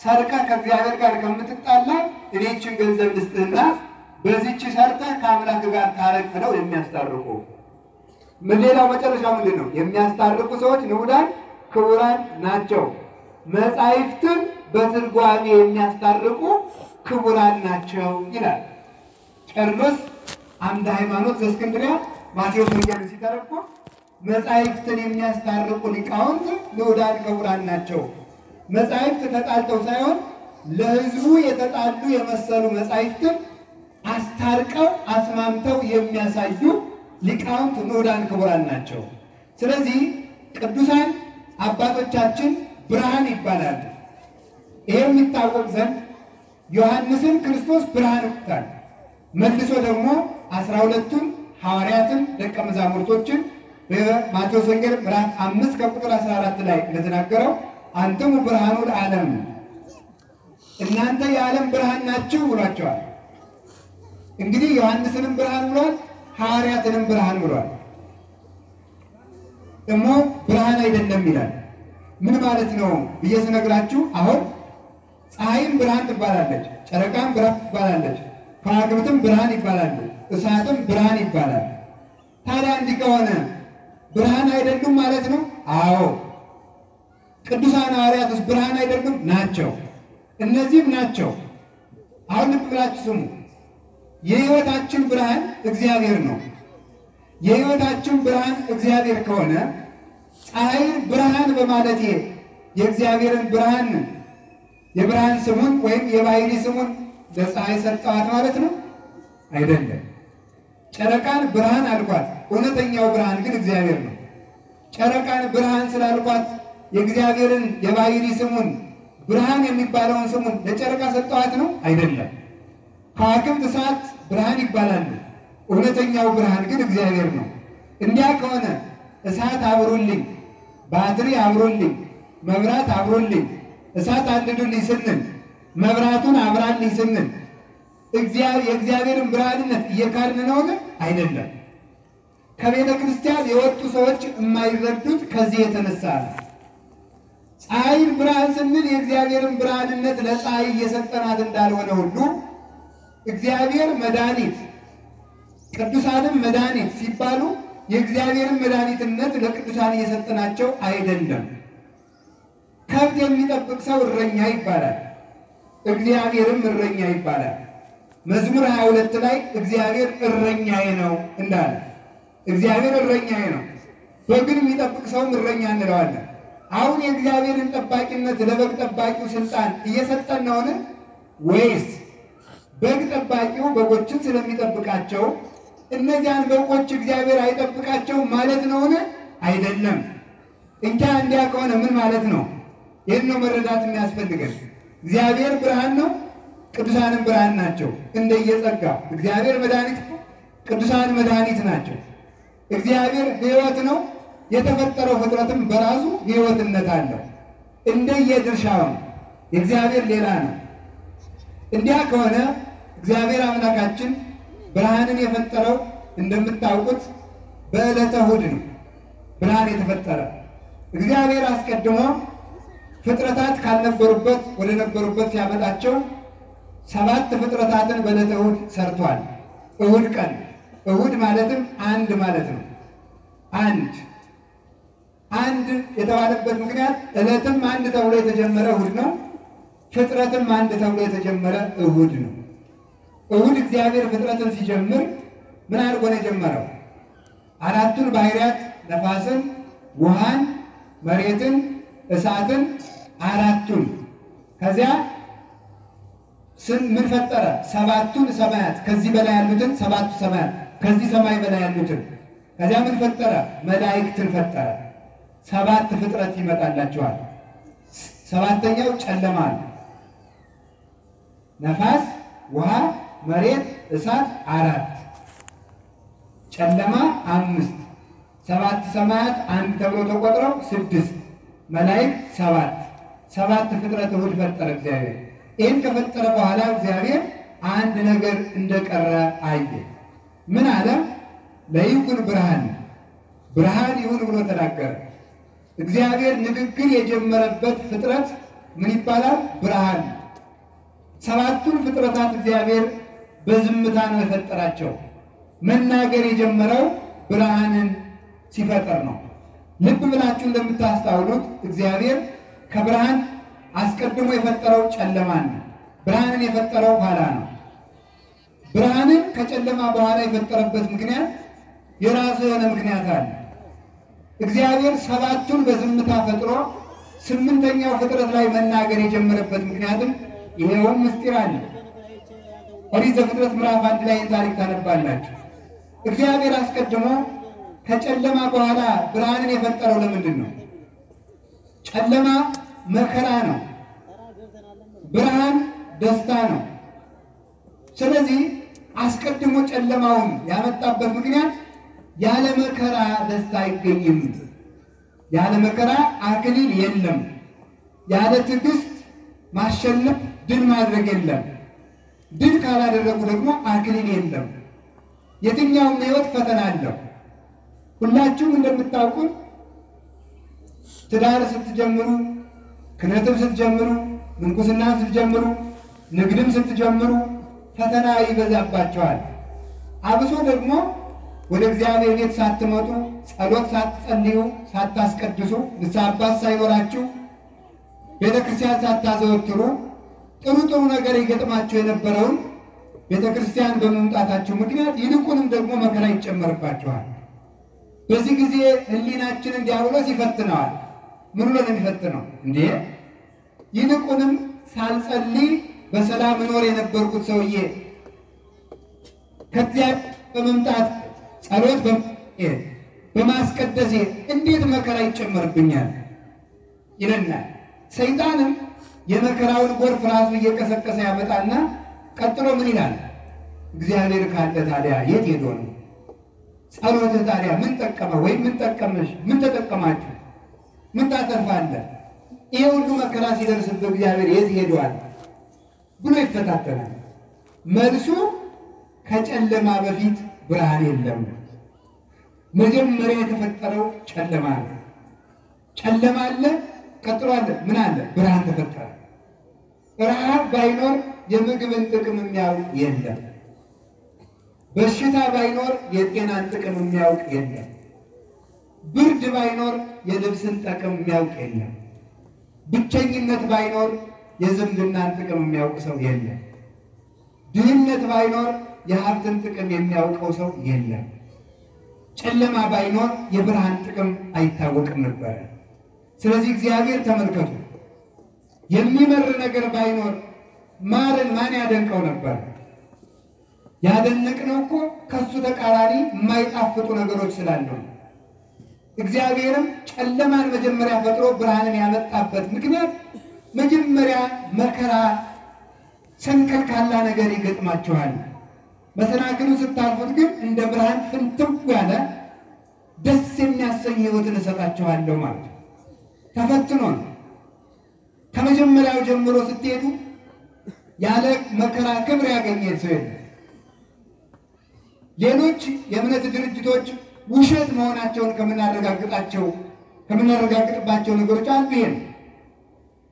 ሰርቀ ከእግዚአብሔር ጋር ከምትጣላ እኔ ይህችን ገንዘብ ልስጥህና በዚች ሰርተህ ከአምላክ ጋር ታረቅ ብለው የሚያስታርቁ። ሌላው መጨረሻው ምንድን ነው? የሚያስታርቁ ሰዎች ንዑዳን ክቡራን ናቸው። መጻሕፍትን በትርጓሜ የሚያስታርቁ ክቡራን ናቸው ይላል ቄርሎስ አምደ ሃይማኖት ዘእስክንድርያ ማቴዎስ ወንጌልን ሲተረጎም መጻሕፍትን የሚያስታርቁ ሊቃውንት ንዑዳን ክቡራን ናቸው። መጻሕፍት ተጣልተው ሳይሆን ለሕዝቡ የተጣሉ የመሰሉ መጻሕፍትን አስታርቀው አስማምተው የሚያሳዩ ሊቃውንት ንዑዳን ክቡራን ናቸው። ስለዚህ ቅዱሳን አባቶቻችን ብርሃን ይባላሉ። ይሄ የሚታወቅ ዘንድ ዮሐንስን ክርስቶስ ብርሃን ይሉታል። መልሶ ደግሞ አስራ ሁለቱን ሐዋርያትን ደቀ መዛሙርቶችን በማቴዎስ ወንጌል ምዕራፍ አምስት ከቁጥር 14 ላይ እንደተናገረው አንተሙ ብርሃኑ ለዓለም እናንተ የዓለም ብርሃን ናችሁ ብሏቸዋል። እንግዲህ ዮሐንስንም ብርሃን ብሏል፣ ሐዋርያትንም ብርሃን ብሏል። ደግሞ ብርሃን አይደለም ይላል። ምን ማለት ነው ብዬ ስነግራችሁ አሁን ፀሐይም ብርሃን ትባላለች፣ ጨረቃም ብርሃን ትባላለች፣ ከዋክብትም ብርሃን ይባላሉ፣ እሳትም ብርሃን ይባላል። ታዲያ እንዲህ ከሆነ ብርሃን አይደሉም ማለት ነው? አዎ። ቅዱሳን ሐዋርያትስ ብርሃን አይደሉም? ናቸው። እነዚህም ናቸው። አሁን ልብ ብላችሁ ስሙ። የሕይወታችን ብርሃን እግዚአብሔር ነው። የሕይወታችን ብርሃን እግዚአብሔር ከሆነ ፀሐይን ብርሃን በማለቴ የእግዚአብሔርን ብርሃን የብርሃን ስሙን ወይም የባሕሪ ስሙን ለፀሐይ ሰጠዋት ማለት ነው? አይደለም። ጨረቃን ብርሃን አልኳት፣ እውነተኛው ብርሃን ግን እግዚአብሔር ነው። ጨረቃን ብርሃን ስላልኳት የእግዚአብሔርን የባሕሪ ስሙን ብርሃን የሚባለውን ስሙን ለጨረቃ ሰጠዋት ነው? አይደለም። ከዋክብት እሳት ብርሃን ይባላሉ። እውነተኛው ብርሃን ግን እግዚአብሔር ነው። እንዲያ ከሆነ እሳት አብሮልኝ፣ ባትሪ አብሮልኝ፣ መብራት አብሮልኝ፣ እሳት አንድዱልኝ ስንል መብራቱን አብራልኝ ስንል የእግዚአብሔርን ብርሃንነት እየካድን ነውን? አይደለም። ከቤተ ክርስቲያን የወጡ ሰዎች የማይረዱት ከዚህ የተነሳ ነው። ፀሐይን ብርሃን ስንል የእግዚአብሔርን ብርሃንነት ለፀሐይ እየሰጠናት እንዳልሆነ ሁሉ እግዚአብሔር መድኃኒት ቅዱሳንም መድኃኒት ሲባሉ የእግዚአብሔርን መድኃኒትነት ለቅዱሳን እየሰጠናቸው አይደለም። ከብት የሚጠብቅ ሰው እረኛ ይባላል፣ እግዚአብሔርም እረኛ ይባላል። መዝሙር 22 ላይ እግዚአብሔር እረኛዬ ነው እንዳለ እግዚአብሔር እረኛዬ ነው። በግን የሚጠብቅ ሰውም እረኛ እንለዋለን። አሁን የእግዚአብሔርን ጠባቂነት ለበግ ጠባቂው ስልጣን እየሰጠን ነውን? ወይስ በግ ጠባቂው በጎችን ስለሚጠብቃቸው እነዚያን በጎች እግዚአብሔር አይጠብቃቸውም ማለት ነውን? አይደለም። እንጃ እንዲያ ከሆነ ምን ማለት ነው? ይህን ነው መረዳት የሚያስፈልገን። እግዚአብሔር ብርሃን ነው፣ ቅዱሳንም ብርሃን ናቸው። እንደየጸጋ እግዚአብሔር መድኃኒት ነው፣ ቅዱሳን መድኃኒት ናቸው። እግዚአብሔር ሕይወት ነው፣ የተፈጠረው ፍጥረትም በራሱ ሕይወትነት አለው። እንደየድርሻው የእግዚአብሔር ሌላ ነው። እንዲያ ከሆነ እግዚአብሔር አምላካችን ብርሃንን የፈጠረው እንደምታውቁት በዕለተ እሑድ ነው። ብርሃን የተፈጠረ እግዚአብሔር አስቀድሞ ፍጥረታት ካልነበሩበት ወደ ነበሩበት ሲያመጣቸው ሰባት ፍጥረታትን በዕለተ እሑድ ሰርቷል። እሑድ ቀን እሑድ ማለትም አንድ ማለት ነው። አንድ አንድ የተባለበት ምክንያት ዕለትም አንድ ተብሎ የተጀመረ እሑድ ነው። ፍጥረትም አንድ ተብሎ የተጀመረ እሑድ ነው። እሑድ እግዚአብሔር ፍጥረትን ሲጀምር ምን አድርጎ ነው የጀመረው? አራቱን ባህሪያት ነፋስን፣ ውሃን፣ መሬትን፣ እሳትን አራቱን ከዚያ ምን ፈጠረ? ሰባቱን ሰማያት ከዚህ በላይ ያሉትን ሰባቱ ሰማያት ከዚህ ሰማይ በላይ ያሉትን ከዚያ ምን ፈጠረ? መላእክትን ፈጠረ። ሰባት ፍጥረት ይመጣላቸዋል። ሰባተኛው ጨለማ ነው። ነፋስ፣ ውሃ፣ መሬት፣ እሳት አራት፣ ጨለማ አምስት፣ ሰባት ሰማያት አንድ ተብሎ ተቆጥረው ስድስት፣ መላእክት ሰባት፣ ሰባት ፍጥረት እሑድ ፈጠረ እግዚአብሔር። ይህን ከፈጠረ በኋላ እግዚአብሔር አንድ ነገር እንደቀረ አየ። ምን አለ? ለይኩን ብርሃን ብርሃን ይሁን ብሎ ተናገረ። እግዚአብሔር ንግግር የጀመረበት ፍጥረት ምን ይባላል? ብርሃን። ሰባቱን ፍጥረታት እግዚአብሔር በዝምታ ነው የፈጠራቸው። መናገር የጀመረው ብርሃንን ሲፈጠር ነው። ልብ ብላችሁ እንደምታስታውሉት እግዚአብሔር ከብርሃን አስቀድሞ የፈጠረው ጨለማን ነው። ብርሃንን የፈጠረው ኋላ ነው። ብርሃንን ከጨለማ በኋላ የፈጠረበት ምክንያት የራሱ የሆነ ምክንያት አለ። እግዚአብሔር ሰባቱን በዝምታ ፈጥሮ ስምንተኛው ፍጥረት ላይ መናገር የጀመረበት ምክንያትም ይሄውም ምስጢር አለ። ኦሪት ዘፍጥረት ምዕራፍ አንድ ላይ ታሪክ ታነባላችሁ። እግዚአብሔር አስቀድሞ ከጨለማ በኋላ ብርሃንን የፈጠረው ለምንድን ነው? ጨለማ መከራ ነው፣ ብርሃን ደስታ ነው። ስለዚህ አስቀድሞ ጨለማውን ያመጣበት ምክንያት ያለ መከራ ደስታ አይገኝም። ያለ መከራ አክሊል የለም። ያለ ትዕግስት ማሸነፍ ድል ማድረግ የለም። ድል ካላደረጉ ደግሞ አክሊል የለም። የትኛውም ሕይወት ፈተና አለው። ሁላችሁም እንደምታውቁት ትዳር ስትጀምሩ፣ ክህነትም ስትጀምሩ፣ ምንኩስናም ስትጀምሩ፣ ንግድም ስትጀምሩ ፈተና ይበዛባቸዋል። አብሶ ደግሞ ወደ እግዚአብሔር ቤት ሳትመጡ ጸሎት ሳትጸልዩ ሳታስቀድሱ ንስሐ አባት ሳይኖራችሁ ቤተ ክርስቲያን ሳታዘወትሩ ጥሩ ጥሩ ነገር ይገጥማችሁ የነበረውን ቤተ ክርስቲያን በመምጣታችሁ ምክንያት ይልቁንም ደግሞ መከራ ይጨመርባችኋል። በዚህ ጊዜ ሕሊናችንን ዲያብሎስ ይፈትነዋል። ምን ብሎ ነው የሚፈትነው? እንዴ ይልቁንም ሳልጸልይ በሰላም እኖር የነበርኩት ሰውዬ ከዚያ በመምጣት ጸሎት በማስቀደሴ እንዴት መከራ ይጨመርብኛል ይለናል። ሰይጣንም የመከራውን ጎርፍ ራሱ እየቀሰቀሰ ያመጣና ቀጥሎ ምን ይላል? እግዚአብሔር ካለ ታዲያ የት ሄዶ ነው? ጸሎትህ ታዲያ ምን ጠቀመ? ወይም ምን ጠቀመሽ? ምን ተጠቀማችሁ? ምን ታተርፋለህ? ይሄ ሁሉ መከራ ሲደርስብህ እግዚአብሔር የት ሄዷል ብሎ ይፈታተናል። መልሱ ከጨለማ በፊት ብርሃን የለም። መጀመሪያ የተፈጠረው ጨለማ ነው። ጨለማ አለ፣ ቀጥሎ አለ ምን አለ? ብርሃን ተፈጠረ። ረሃብ ባይኖር የምግብን ጥቅም የሚያውቅ የለም። በሽታ ባይኖር የጤናን ጥቅም የሚያውቅ የለም። ብርድ ባይኖር የልብስን ጥቅም የሚያውቅ የለም። ብቸኝነት ባይኖር የዝምድናን ጥቅም የሚያውቅ ሰው የለም። ድህነት ባይኖር የሀብትን ጥቅም የሚያውቀው ሰው የለም። ጨለማ ባይኖር የብርሃን ጥቅም አይታወቅም ነበረ። ስለዚህ እግዚአብሔር ተመልከቱ፣ የሚመር ነገር ባይኖር ማርን ማን ያደንቀው ነበር? ያደነቅነው እኮ ከሱ ተቃራኒ የማይጣፍጡ ነገሮች ነው። እግዚአብሔርም ጨለማን መጀመሪያ ፈጥሮ ብርሃንን ያመጣበት ምክንያት መጀመሪያ መከራ ሰንከልካላ ነገር ይገጥማችኋል። መሰናክሉ ስታልፉት ግን እንደ ብርሃን ፍንትው ያለ ደስ የሚያሰኝ ሕይወትን እሰጣችኋለሁ ማለት ተፈትኖ ከመጀመሪያው ጀምሮ ስትሄዱ ያለ መከራ ክብር ያገኘ ሰው የለም። ሌሎች የእምነት ድርጅቶች ውሸት መሆናቸውን ከምናረጋግጣቸው ከምናረጋግጥባቸው ነገሮች አንዱ ይሄ ነው።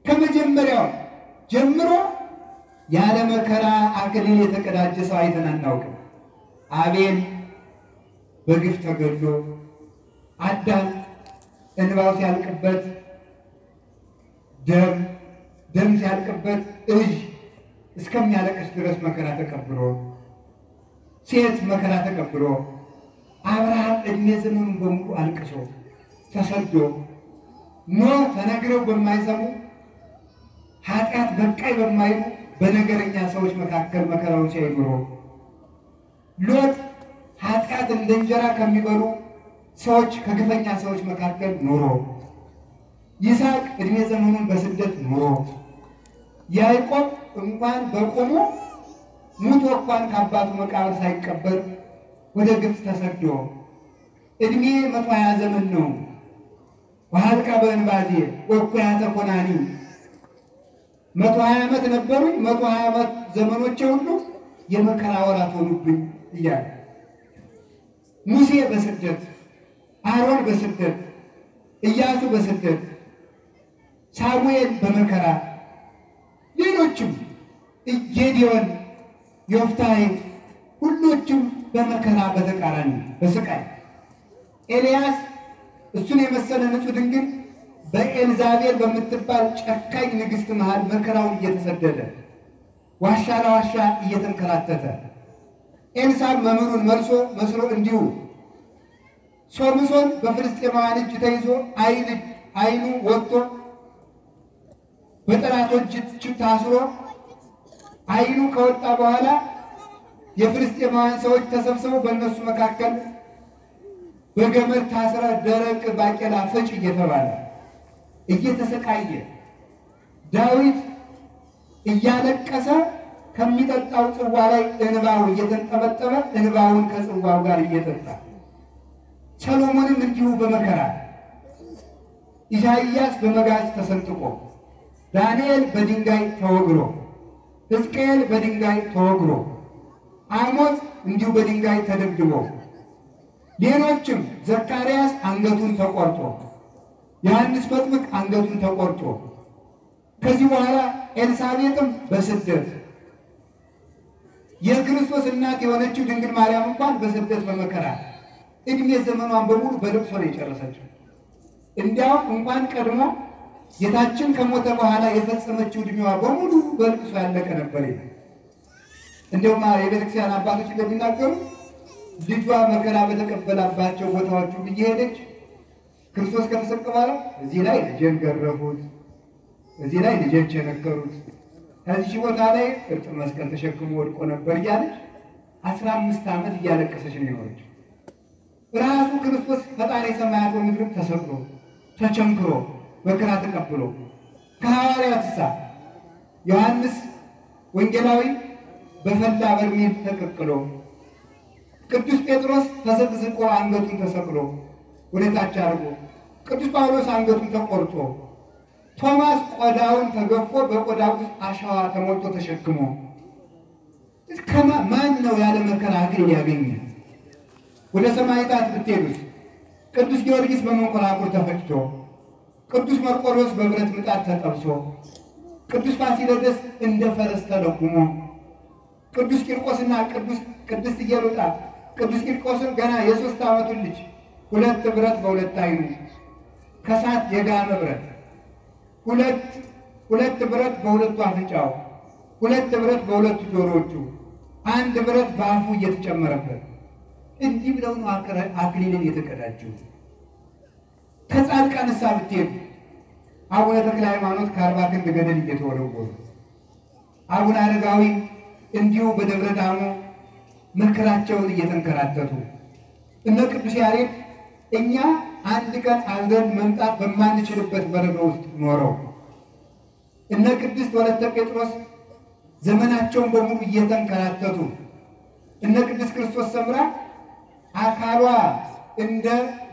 ከመጀመሪያው ጀምሮ ያለ መከራ አክሊል የተቀዳጀ ሰው አይተን አናውቅም። አቤል በግፍ ተገድሎ፣ አዳም እንባው ሲያልቅበት ደም ደም ሲያልቅበት እዥ እስከሚያለቅስ ድረስ መከራ ተቀብሎ ሴት መከራ ተቀብሎ አብርሃም ዕድሜ ዘመኑን በሙሉ አልቅሶ ተሰዶ ኖህ ተነግረው በማይሰሙ ኃጢአት በቃይ በማይሉ በነገረኛ ሰዎች መካከል መከራውን ሲያይ ኑሮ ሎጥ ኃጢአት እንደ እንጀራ ከሚበሉ ሰዎች ከግፈኛ ሰዎች መካከል ኑሮ ይስሐቅ ዕድሜ ዘመኑን በስደት ኑሮ ያዕቆብ እንኳን በቆሙ ሙቶ እንኳን ከአባቱ መቃብር ሳይቀበር ወደ ግብፅ ተሰዶ ዕድሜ መቶ ሀያ ዘመን ነው። ወሀልቃ በእንባዜ ወኩያተ ኮናኒ መቶ ሀያ ዓመት ነበሩኝ፣ መቶ ሀያ ዓመት ዘመኖቼ ሁሉ የመከራ ወራት ሆኑብኝ እያለ ሙሴ በስደት አሮን በስደት ኢያሱ በስደት ሳሙኤል በመከራ ሌሎችም ጌዲዮን ዮፍታሔ ሁሎችም በመከራ በተቃራኒ በስቃይ ኤልያስ እሱን የመሰለ ንጹሕ ድንግል በኤልዛቤል በምትባል ጨካኝ ንግሥት መሃል መከራውን እየተሰደደ ዋሻ ለዋሻ እየተንከራተተ ኤልሳዕ መምህሩን መልሶ መስሎ እንዲሁ ሶምሶን በፍልስጤማውያን እጅ ተይዞ አይኑ ወጥቶ በጠላቶች እጅ ታስሮ አይኑ ከወጣ በኋላ የፍልስጤማውያን ሰዎች ተሰብስበው በእነሱ መካከል በገመድ ታስረ ደረቅ ባቄላ ፍጭ እየተባለ እየተሰቃየ ዳዊት እያለቀሰ ከሚጠጣው ጽዋ ላይ እንባው እየተንጠበጠበ እንባውን ከጽዋው ጋር እየጠጣ ሰሎሞንም እንዲሁ በመከራ ኢሳይያስ በመጋዝ ተሰንጥቆ ዳንኤል በድንጋይ ተወግሮ ሕዝቅኤል በድንጋይ ተወግሮ አሞጽ እንዲሁ በድንጋይ ተደብድቦ ሌሎችም ዘካርያስ አንገቱን ተቆርጦ ዮሐንስ መጥምቅ አንገቱን ተቆርጦ ከዚህ በኋላ ኤልሳቤጥም በስደት የክርስቶስ እናት የሆነችው ድንግል ማርያም እንኳን በስደት በመከራ እድሜ ዘመኗን በሙሉ በልቅሶ ነው የጨረሰችው። እንዲያውም እንኳን ቀድሞ ጌታችን ከሞተ በኋላ የፈጸመችው እድሜዋ በሙሉ በልቅሶ ያለቀ ነበር ይላል። እንዲሁም የቤተክርስቲያን አባቶች እንደሚናገሩ ልጇ መከራ በተቀበላባቸው ቦታዎች ሁሉ እየሄደች ክርስቶስ ከተሰቀለ እዚህ ላይ ልጄን ገረፉት፣ እዚህ ላይ ልጄን ቸነከሩት፣ ከዚህ ቦታ ላይ እርጥብ መስቀል ተሸክሞ ወድቆ ነበር እያለች አስራ አምስት ዓመት እያለቀሰች ነው የኖረችው። ራሱ ክርስቶስ ፈጣሪ ሰማያት በምድርም ተሰቅሎ ተቸንክሮ መከራ ተቀብሎ ከሐዋርያት ሳ ዮሐንስ ወንጌላዊ በፈላ በርሜል ተቀቅሎ ቅዱስ ጴጥሮስ ተዘቅዝቆ አንገቱን ተሰቅሎ ወደታች አድርጎ ቅዱስ ጳውሎስ አንገቱን ተቆርጦ ቶማስ ቆዳውን ተገፎ በቆዳ ውስጥ አሸዋ ተሞልቶ ተሸክሞ ማን ነው ያለ መከራ አክሊል ያገኘ? ወደ ሰማዕታት ብትሄዱት ቅዱስ ጊዮርጊስ በመንኮራኩር ተፈጭቶ፣ ቅዱስ መርቆሬዎስ በብረት ምጣድ ተጠብሶ፣ ቅዱስ ፋሲለደስ እንደ ፈረስ ተለጉሞ፣ ቅዱስ ቂርቆስና ቅዱስ ቅድስት ኢየሉጣ ቅዱስ ቂርቆስን ገና የሶስት ዓመቱን ልጅ ሁለት ብረት በሁለት አይኑ ከሳት የጋመ ብረት ሁለት ሁለት ብረት በሁለቱ አፍንጫው ሁለት ብረት በሁለቱ ጆሮዎቹ አንድ ብረት በአፉ እየተጨመረበት እንዲህ ብለው ነው አክሊልን የተቀዳጀው። ከጻድቃን ሳ ብትሄዱ አቡነ ተክለ ሃይማኖት ከአርባ ክንድ ገደል እየተወረወሩ አቡነ አረጋዊ እንዲሁ በደብረ ዳሞ መከራቸውን እየተንከራተቱ እነ ቅዱስ ያሬድ እኛ አንድ ቀን አብረን መምጣት በማንችልበት በረዶ ውስጥ ኖረው። እነ ቅድስት ወለተ ጴጥሮስ ዘመናቸውን በሙሉ እየተንከራተቱ እነ ቅድስት ክርስቶስ ሰምራ አካሏ እንደ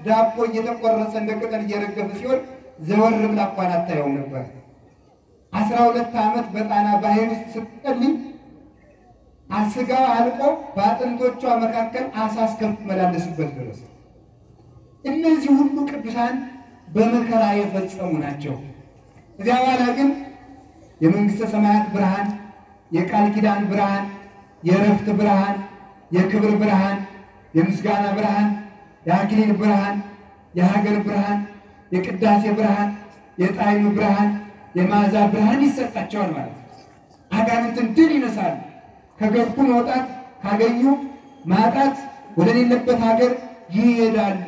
ዳቦ እየተቆረሰ እንደ ቅጠል እየረገፈ ሲሆን ዘወር ብላ እንኳን አታየው ነበር። አስራ ሁለት ዓመት በጣና ባህር ውስጥ ስትጠልኝ ስጋዋ አልቆ በአጥንቶቿ መካከል አሳ እስከምትመላለስበት ድረስ እነዚህ ሁሉ ቅዱሳን በመከራ የፈጸሙ ናቸው። እዚያ በኋላ ግን የመንግሥተ ሰማያት ብርሃን፣ የቃል ኪዳን ብርሃን፣ የእረፍት ብርሃን፣ የክብር ብርሃን፣ የምስጋና ብርሃን፣ የአክሊል ብርሃን፣ የሀገር ብርሃን፣ የቅዳሴ ብርሃን፣ የጣዕም ብርሃን፣ የመዓዛ ብርሃን ይሰጣቸዋል ማለት ነው። አጋንንትን ድል ይነሳሉ። ከገቡ መውጣት ካገኙ ማጣት ወደሌለበት ሀገር ይሄዳሉ።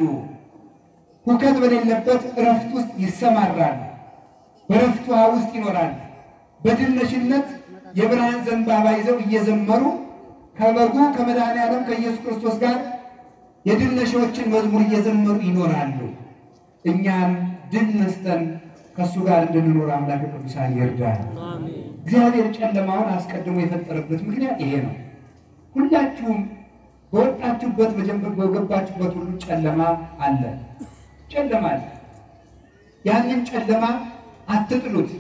ሁከት በሌለበት እረፍት ውስጥ ይሰማራሉ። በእረፍት ውሃ ውስጥ ይኖራሉ። በድል ነሽነት የብርሃን ዘንባባ ይዘው እየዘመሩ ከበጉ ከመድኃኔዓለም ከኢየሱስ ክርስቶስ ጋር የድል ነሺዎችን መዝሙር እየዘመሩ ይኖራሉ። እኛም ድል ነስተን ከእሱ ጋር እንድንኖር አምላክ ቅዱሳን ይርዳል። እግዚአብሔር ጨለማውን አስቀድሞ የፈጠረበት ምክንያት ይሄ ነው። ሁላችሁም በወጣችሁበት በገባችሁበት ሁሉ ጨለማ አለ፣ ጨለማ አለ። ያንን ጨለማ አትጥሉት፣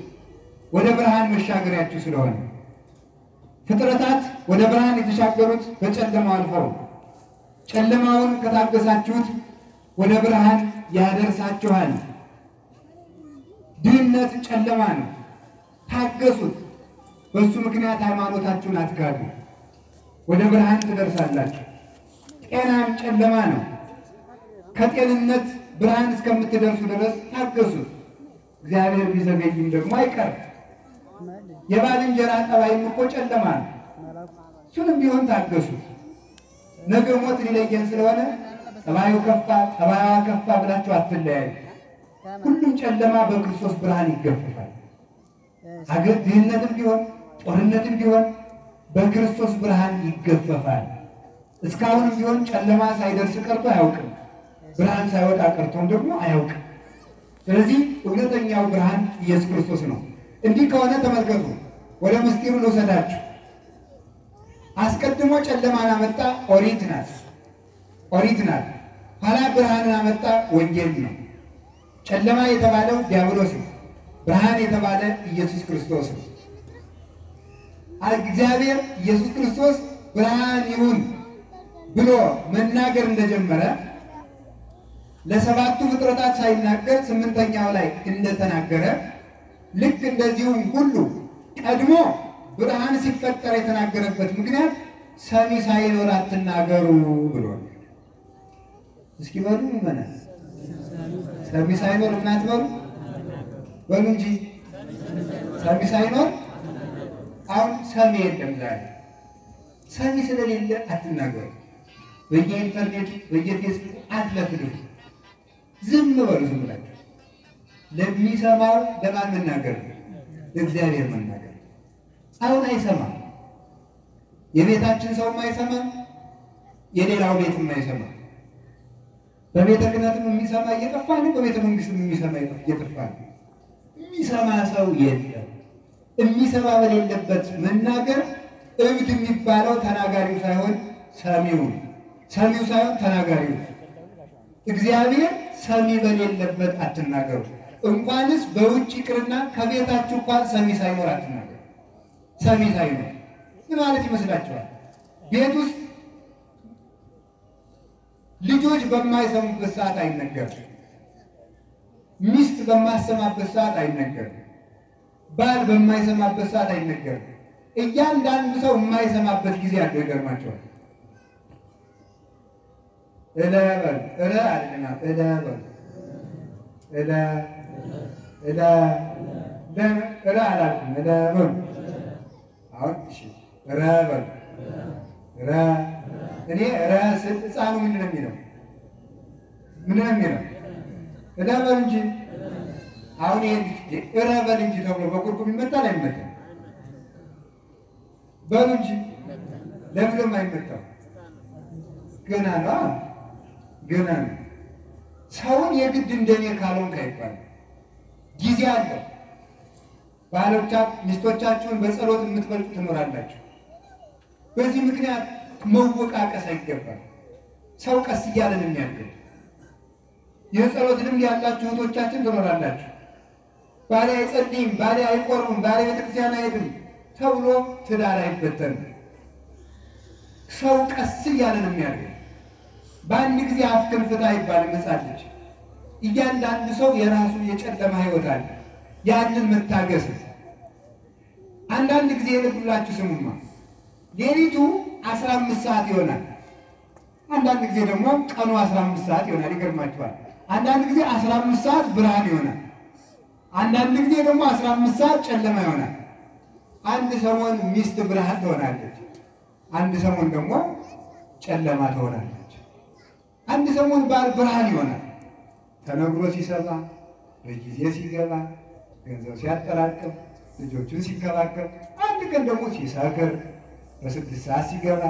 ወደ ብርሃን መሻገሪያችሁ ስለሆነ ፍጥረታት ወደ ብርሃን የተሻገሩት በጨለማው አልፈው፣ ጨለማውን ከታገሳችሁት ወደ ብርሃን ያደርሳችኋል። ድህነት ጨለማ ነው፣ ታገሱት። በእሱ ምክንያት ሃይማኖታችሁን አትካዱ፣ ወደ ብርሃን ትደርሳላችሁ። ጤናም ጨለማ ነው። ከጤንነት ብርሃን እስከምትደርሱ ድረስ ታገሱት። እግዚአብሔር ቢዘገይም ደግሞ አይቀርም። የባልንጀራ ጠባይም እኮ ጨለማ ነው። እሱንም ቢሆን ታገሱት። ነገ ሞት ሊለየን ስለሆነ ጠባዩ ከፋ ጠባዩዋ ከፋ ብላችሁ አትለያዩ። ሁሉም ጨለማ በክርስቶስ ብርሃን ይገፈፋል። አገር ድህነትም ቢሆን ጦርነትም ቢሆን በክርስቶስ ብርሃን ይገፈፋል። እስካሁንም ቢሆን ጨለማ ሳይደርስ ቀርቶ አያውቅም። ብርሃን ሳይወጣ ቀርቶም ደግሞ አያውቅም። ስለዚህ እውነተኛው ብርሃን ኢየሱስ ክርስቶስ ነው። እንዲህ ከሆነ ተመልከቱ፣ ወደ ምስጢሩ ልውሰዳችሁ። አስቀድሞ ጨለማን አመጣ፣ ኦሪት ናት። ኦሪት ናት። ኋላ ብርሃንን አመጣ፣ ወንጌል ነው። ጨለማ የተባለው ዲያብሎስ ነው። ብርሃን የተባለ ኢየሱስ ክርስቶስ ነው። እግዚአብሔር ኢየሱስ ክርስቶስ ብርሃን ይሁን ብሎ መናገር እንደጀመረ ለሰባቱ ፍጥረታት ሳይናገር ስምንተኛው ላይ እንደተናገረ ልክ እንደዚሁም ሁሉ ቀድሞ ብርሃን ሲፈጠር የተናገረበት ምክንያት ሰሚ ሳይኖር አትናገሩ ብሎ እስኪ በሉ መነ ሰሚ ሳይኖር እናት በሉ እንጂ። ሰሚ ሳይኖር? አሁን ሰሚ የለም ዛሬ። ሰሚ ስለሌለ አትናገሩ። በየኢንተርኔቱ በየፌስቡክ አትለፍልፉ። ዝም በሉ ዝም ብላችሁ ለሚሰማው ለማን መናገር ለእግዚአብሔር መናገር አሁን አይሰማም። የቤታችን ሰውም አይሰማም የሌላው ቤትም አይሰማም በቤተ ክህነትም የሚሰማ እየጠፋ ነው በቤተ መንግስትም የሚሰማ እየጠፋ ነው። የሚሰማ ሰው የለም። የሚሰማ በሌለበት መናገር እብድ የሚባለው ተናጋሪው ሳይሆን ሰሚው ሰሚው ሳይሆን ተናጋሪው እግዚአብሔር ሰሚ በሌለበት አትናገሩ። እንኳንስ በውጭ ይቅርና ከቤታችሁ እንኳን ሰሚ ሳይኖር አትናገሩ። ሰሚ ሳይኖር ምን ማለት ይመስላችኋል? ቤት ውስጥ ልጆች በማይሰሙበት ሰዓት አይነገርም። ሚስት በማሰማበት ሰዓት አይነገርም። ባል በማይሰማበት ሰዓት አይነገርም። እያንዳንዱ ሰው የማይሰማበት ጊዜ አለው። ይገርማቸዋል። እለ በል እለ አለና እለ በል እለ እለ እለ አላልኩም። እለ በል አሁን እሺ፣ ረ በል ረ እኔ ረ ስል ሕፃኑ ምንድን ነው የሚለው? ምንድን ነው የሚለው? እለ በል እንጂ አሁን ይሄን እረ በል እንጂ ተብሎ በቁርቁም ይመታል አይመታም? በሉ እንጂ ለምንም አይመታም። ገና ነው ገና ነው። ሰውን የግድ እንደኔ ካልሆንክ አይባልም። ጊዜ አለው። ሚስቶቻችሁን በጸሎት የምትበልጡ ትኖራላችሁ። በዚህ ምክንያት መወቃቀስ አይገባም። ሰው ቀስ እያለን የሚያገድ የጸሎት ልምድ ያላችሁ እህቶቻችን ትኖራላችሁ። ባሌ አይጸልይም፣ ባሌ አይቆርብም፣ ባሌ ቤተክርስቲያን አይሄድም ተብሎ ትዳር አይበተንም። ሰው ቀስ እያለ ነው የሚያደርገው። በአንድ ጊዜ አፍክን ፍታ አይባልም። ልጅ እያንዳንዱ ሰው የራሱ የጨለማ ሕይወት አለ። ያንን መታገስ ነው። አንዳንድ ጊዜ የልብላችሁ ስሙማ፣ ሌሊቱ አስራ አምስት ሰዓት ይሆናል። አንዳንድ ጊዜ ደግሞ ቀኑ አስራ አምስት ሰዓት ይሆናል። ይገርማችኋል። አንዳንድ ጊዜ አስራ አምስት ሰዓት ብርሃን ይሆናል። አንዳንድ ጊዜ ደግሞ አስራ አምስት ሰዓት ጨለማ ይሆናል። አንድ ሰሞን ሚስት ብርሃን ትሆናለች፣ አንድ ሰሞን ደግሞ ጨለማ ትሆናለች። አንድ ሰሞን ባል ብርሃን ይሆናል። ተነግሮ ሲሰማ፣ በጊዜ ሲገባ፣ ገንዘብ ሲያጠራቅም፣ ልጆቹን ሲንከባከብ፣ አንድ ቀን ደግሞ ሲሰክር፣ በስድስት ሰዓት ሲገባ፣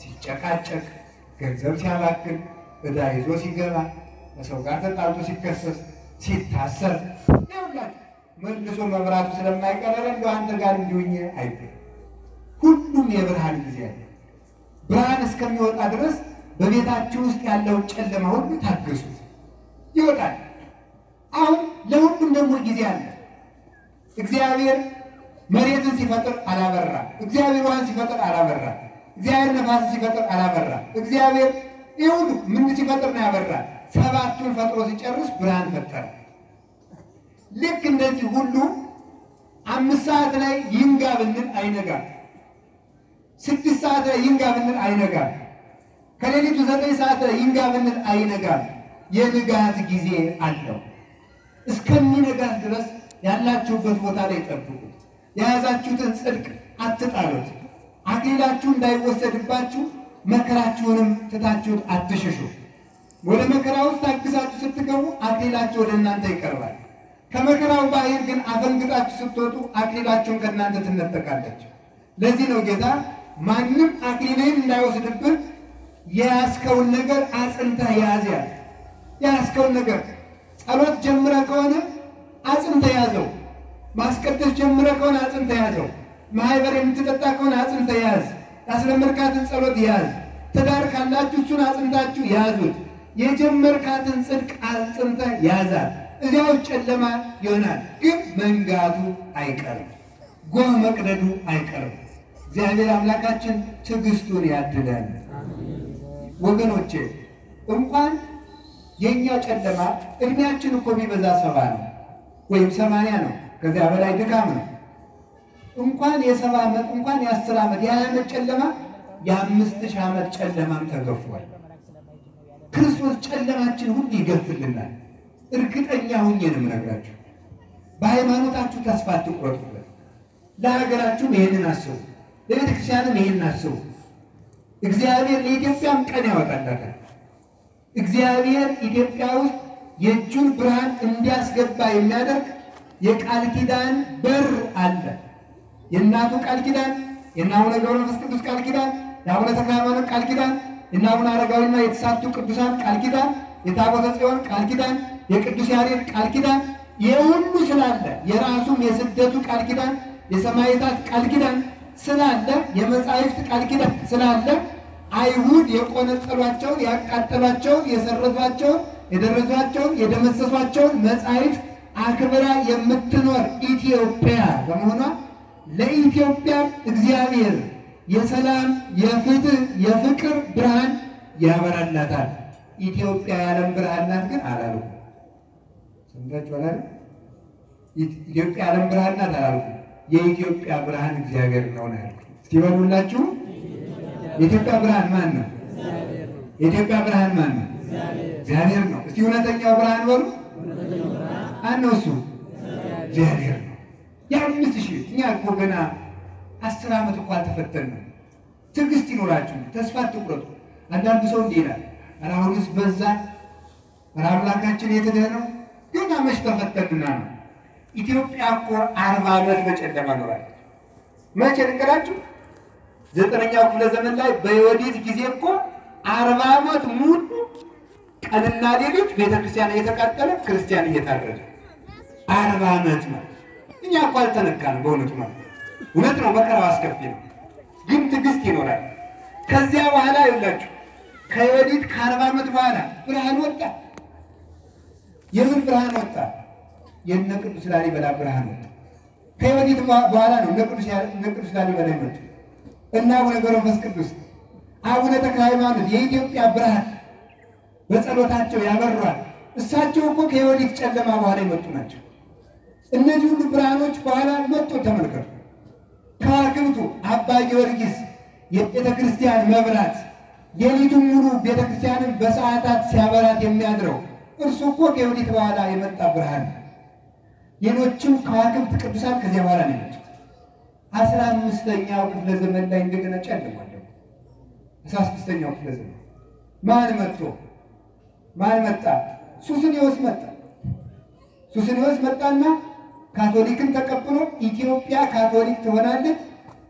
ሲጨቃጨቅ፣ ገንዘብ ሲያባክን፣ ዕዳ ይዞ ሲገባ፣ ከሰው ጋር ተጣልቶ ሲከሰስ፣ ሲታሰር ይኸውላችሁ መልሶ መብራቱ ስለማይቀረረ እንደው አንተ ጋር እንዲሆኝ አይገኝ። ሁሉም የብርሃን ጊዜ አለ። ብርሃን እስከሚወጣ ድረስ በቤታችሁ ውስጥ ያለውን ጨለማ ሁሉ ታገሱት፣ ይወጣል። አሁን ለሁሉም ደግሞ ጊዜ አለ። እግዚአብሔር መሬትን ሲፈጥር አላበራ። እግዚአብሔር ውሃን ሲፈጥር አላበራ። እግዚአብሔር ነፋስን ሲፈጥር አላበራ። እግዚአብሔር ይሁሉ ምን ሲፈጥር ነው ያበራ? ሰባቱን ፈጥሮ ሲጨርስ ብርሃን ፈጠረ። ልክ እንደዚህ ሁሉ አምስት ሰዓት ላይ ይንጋ ብንል አይነጋም። ስድስት ሰዓት ላይ ይንጋ ብንል አይነጋም። ከሌሊቱ ዘጠኝ ሰዓት ላይ ይንጋ ብንል አይነጋም። የንጋት ጊዜ አለው። እስከሚነጋት ድረስ ያላችሁበት ቦታ ላይ ጠብቁ። የያዛችሁትን ጽድቅ አትጣሉት። አክሊላችሁ እንዳይወሰድባችሁ መከራችሁንም ትታችሁት አትሽሹ። ወደ መከራ ውስጥ ታግሳችሁ ስትገቡ አክሊላችሁ ወደ እናንተ ይቀርባል። ከመከራው ባህር ግን አፈንግጣችሁ ስትወጡ አክሊላችሁን ከእናንተ ትነጠቃለች። ለዚህ ነው ጌታ ማንም አክሊልህን እንዳይወስድብህ የያዝከውን ነገር አጽንተህ ያዝ ያለ የያዝከውን ነገር ጸሎት ጀምረህ ከሆነ አጽንተህ ያዘው። ማስቀደስ ጀምረህ ከሆነ አጽንተህ ያዘው። ማህበር የምትጠጣ ከሆነ አጽንተህ ያዝ። ያስለመድካትን ጸሎት ያዝ። ትዳር ካላችሁ እሱን አጽንታችሁ ያዙት። የጀመርካትን ጽድቅ አጽንተህ ያዛል። እዚያው ጨለማ ይሆናል፣ ግን መንጋቱ አይቀርም፣ ጎህ መቅደዱ አይቀርም። እግዚአብሔር አምላካችን ትዕግስቱን ያድለን። ወገኖቼ እንኳን የእኛ ጨለማ እድሜያችን እኮ ቢበዛ ሰባ ነው ወይም ሰማንያ ነው፣ ከዚያ በላይ ድካም ነው። እንኳን የሰባ ዓመት እንኳን የአስር ዓመት የሀያ ዓመት ጨለማ የአምስት ሺህ ዓመት ጨለማም ተገፏል። ክርስቶስ ጨለማችን ሁሉ ይገፍልናል። እርግጠኛ ሁኜ ነው የምነግራችሁ። በሃይማኖታችሁ ተስፋ አትቁረጡበት። ለሀገራችሁም ይህንን አስቡ፣ ለቤተ ክርስቲያንም ይህንን አስቡ። እግዚአብሔር ለኢትዮጵያም ቀን ያወጣላታል። እግዚአብሔር ኢትዮጵያ ውስጥ የእጁን ብርሃን እንዲያስገባ የሚያደርግ የቃል ኪዳን በር አለ። የእናቱ ቃል ኪዳን፣ የእነ አቡነ ገብረ መንፈስ ቅዱስ ቃል ኪዳን፣ የአቡነ ተክለ ሃይማኖት ቃል ኪዳን፣ የእነ አቡነ አረጋዊና የተሳቱ ቅዱሳን ቃል ኪዳን፣ የታቦተ ጽዮን ቃል ኪዳን፣ የቅዱስ ያሬድ ቃል ኪዳን፣ ይህ ሁሉ ስላለ የራሱም የስደቱ ቃል ኪዳን፣ የሰማዕታት ቃል ኪዳን ስላለ የመጻሕፍት ቃል ኪዳን ስላለ አይሁድ የቆነጠሏቸውን፣ ያቃጠሏቸውን፣ የሰረዟቸውን፣ የደረሷቸውን፣ የደመሰሷቸውን መጻሕፍት አክብራ የምትኖር ኢትዮጵያ በመሆኗ ለኢትዮጵያ እግዚአብሔር የሰላም የፍትህ የፍቅር ብርሃን ያበራላታል። ኢትዮጵያ የዓለም ብርሃን ናት ግን አላሉ። ሰምታችኋል? ኢትዮጵያ የዓለም ብርሃን ናት አላሉ። የኢትዮጵያ ብርሃን እግዚአብሔር ነው ነው ያልኩት። እስቲ በሉላችሁ የኢትዮጵያ ብርሃን ማን ነው? የኢትዮጵያ ብርሃን ማን ነው? እግዚአብሔር ነው። እስቲ እውነተኛው ብርሃን በሉ ማን ነው? እሱ እግዚአብሔር ነው። የአምስት ሺህ እኛ እኮ ገና አስር ዓመት እኮ አልተፈተንም። ትዕግስት ይኖራችሁ፣ ተስፋ አትቁረጡ። አንዳንዱ ሰው እንዲህ ይላል፣ ኧረ አሁንስ በዛ፣ ኧረ አምላካችን የት ሄደህ ነው? ገና መች ተፈተንና ነው። ኢትዮጵያ እኮ አርባ ዓመት በጨለማ ኖራለች። መቼ ልንገራችሁ? ዘጠነኛው ክፍለ ዘመን ላይ በዮዲት ጊዜ እኮ አርባ ዓመት ሙሉ ቀንና ሌሊት ቤተክርስቲያን እየተቃጠለ ክርስቲያን እየታረደ አርባ ዓመት ነው። እኛ እኮ አልተነካንም። በእውነቱ ማለት እውነት ነው። መከራው አስከፊ ነው፣ ግን ትዕግስት ይኖራል። ከዚያ በኋላ ይላችሁ ከዮዲት ከአርባ ዓመት በኋላ ብርሃን ወጣ። የምን ብርሃን ወጣ? የእነ ቅዱስ ላሊበላ ብርሃን ወጣ። ከዮዲት በኋላ ነው እነ ቅዱስ ላሊበላ ይመጡ እና አቡነ ገብረ መንፈስ ቅዱስ አቡነ ተክለ ሃይማኖት የኢትዮጵያ ብርሃን በጸሎታቸው ያበሯል። እሳቸው እኮ ከዮዲት ጨለማ በኋላ የመጡ ናቸው። እነዚህ ሁሉ ብርሃኖች በኋላ መጡ። ተመልከቱ። ከዋክብቱ አባ ጊዮርጊስ የቤተ ክርስቲያን መብራት ሌሊቱን ሙሉ ቤተ ክርስቲያንን በሰዓታት ሲያበራት የሚያድረው እርሱ እኮ ከዮዲት በኋላ የመጣ ብርሃን ሌሎችም ከዋክብት ቅዱሳን ከዚያ በኋላ ነው የመጡት። አስራ አምስተኛው ክፍለ ዘመን ላይ እንደገና ጨልሟል። አስራ ስድስተኛው ክፍለ ዘመን ማን መጥቶ ማን መጣ? ሱስንዮስ መጣ። ሱስንዮስ መጣና ካቶሊክን ተቀብሎ ኢትዮጵያ ካቶሊክ ትሆናለች፣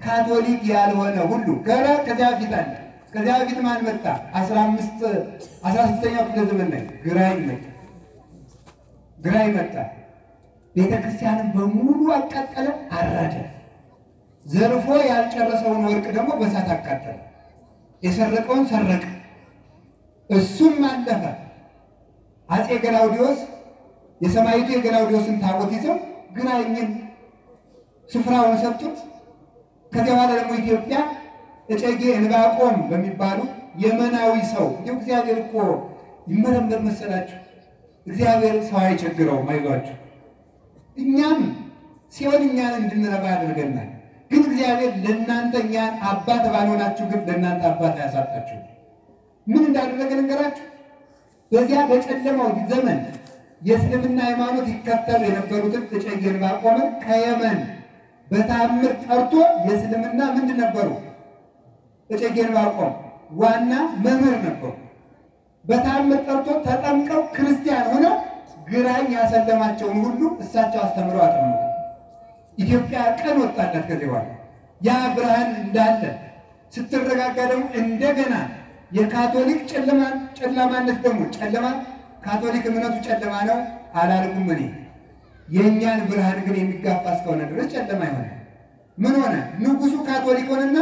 ካቶሊክ ያልሆነ ሁሉ ገና ከዚያ በፊት አለ። ከዚያ በፊት ማን መጣ? አስራ አምስት አስራ ስድስተኛው ክፍለ ዘመን ላይ ግራኝ መጣ። ግራኝ መጣ። ቤተ ክርስቲያንን በሙሉ አቃጠለ፣ አራደ። ዘርፎ ያልጨረሰውን ወርቅ ደግሞ በእሳት አቃጠለ። የሰረቀውን ሰረቀ፣ እሱም አለፈ። አፄ ገላውዲዮስ የሰማዕቱ የገላውዲዮስን ታቦት ይዘው ግራኝን ስፍራውን ሰጡት። ከዚያ በኋላ ደግሞ ኢትዮጵያ እጨጌ ዕንባቆም በሚባሉ የመናዊ ሰው እንዲሁ እግዚአብሔር እኮ ይመረመር መሰላችሁ። እግዚአብሔር ሰው አይቸግረውም፣ አይዟችሁ። እኛም ሲሆን እኛን እንድንረባ ያደርገናል። ግን እግዚአብሔር ለእናንተ እኛን አባት ባልሆናችሁ ግን ለእናንተ አባት አያሳጣችሁ። ምን እንዳደረገ ነገራችሁ። በዚያ በጨለማው ዘመን የእስልምና ሃይማኖት ይከተሉ የነበሩትን እጨጌ ዕንባቆምን ከየመን በታምር ጠርቶ የእስልምና ምንድን ነበሩ? እጨጌ ዕንባቆም ዋና መምህር ነበሩ። በታምር ጠርቶ ተጠምቀው ክርስቲያን ሆነው ግራኝ ያሰለማቸውን ሁሉ እሳቸው አስተምረው አጠመቁ። ኢትዮጵያ ቀን ወጣለት። ከዚህ በኋላ ያ ብርሃን እንዳለ ስትረጋጋ ደግሞ እንደገና የካቶሊክ ጨለማ ጨለማነት ደግሞ ጨለማ ካቶሊክ እምነቱ ጨለማ ነው አላልኩም እኔ። የእኛን ብርሃን ግን የሚጋፋ እስከሆነ ድረስ ጨለማ ይሆናል። ምን ሆነ? ንጉሱ ካቶሊክ ሆነና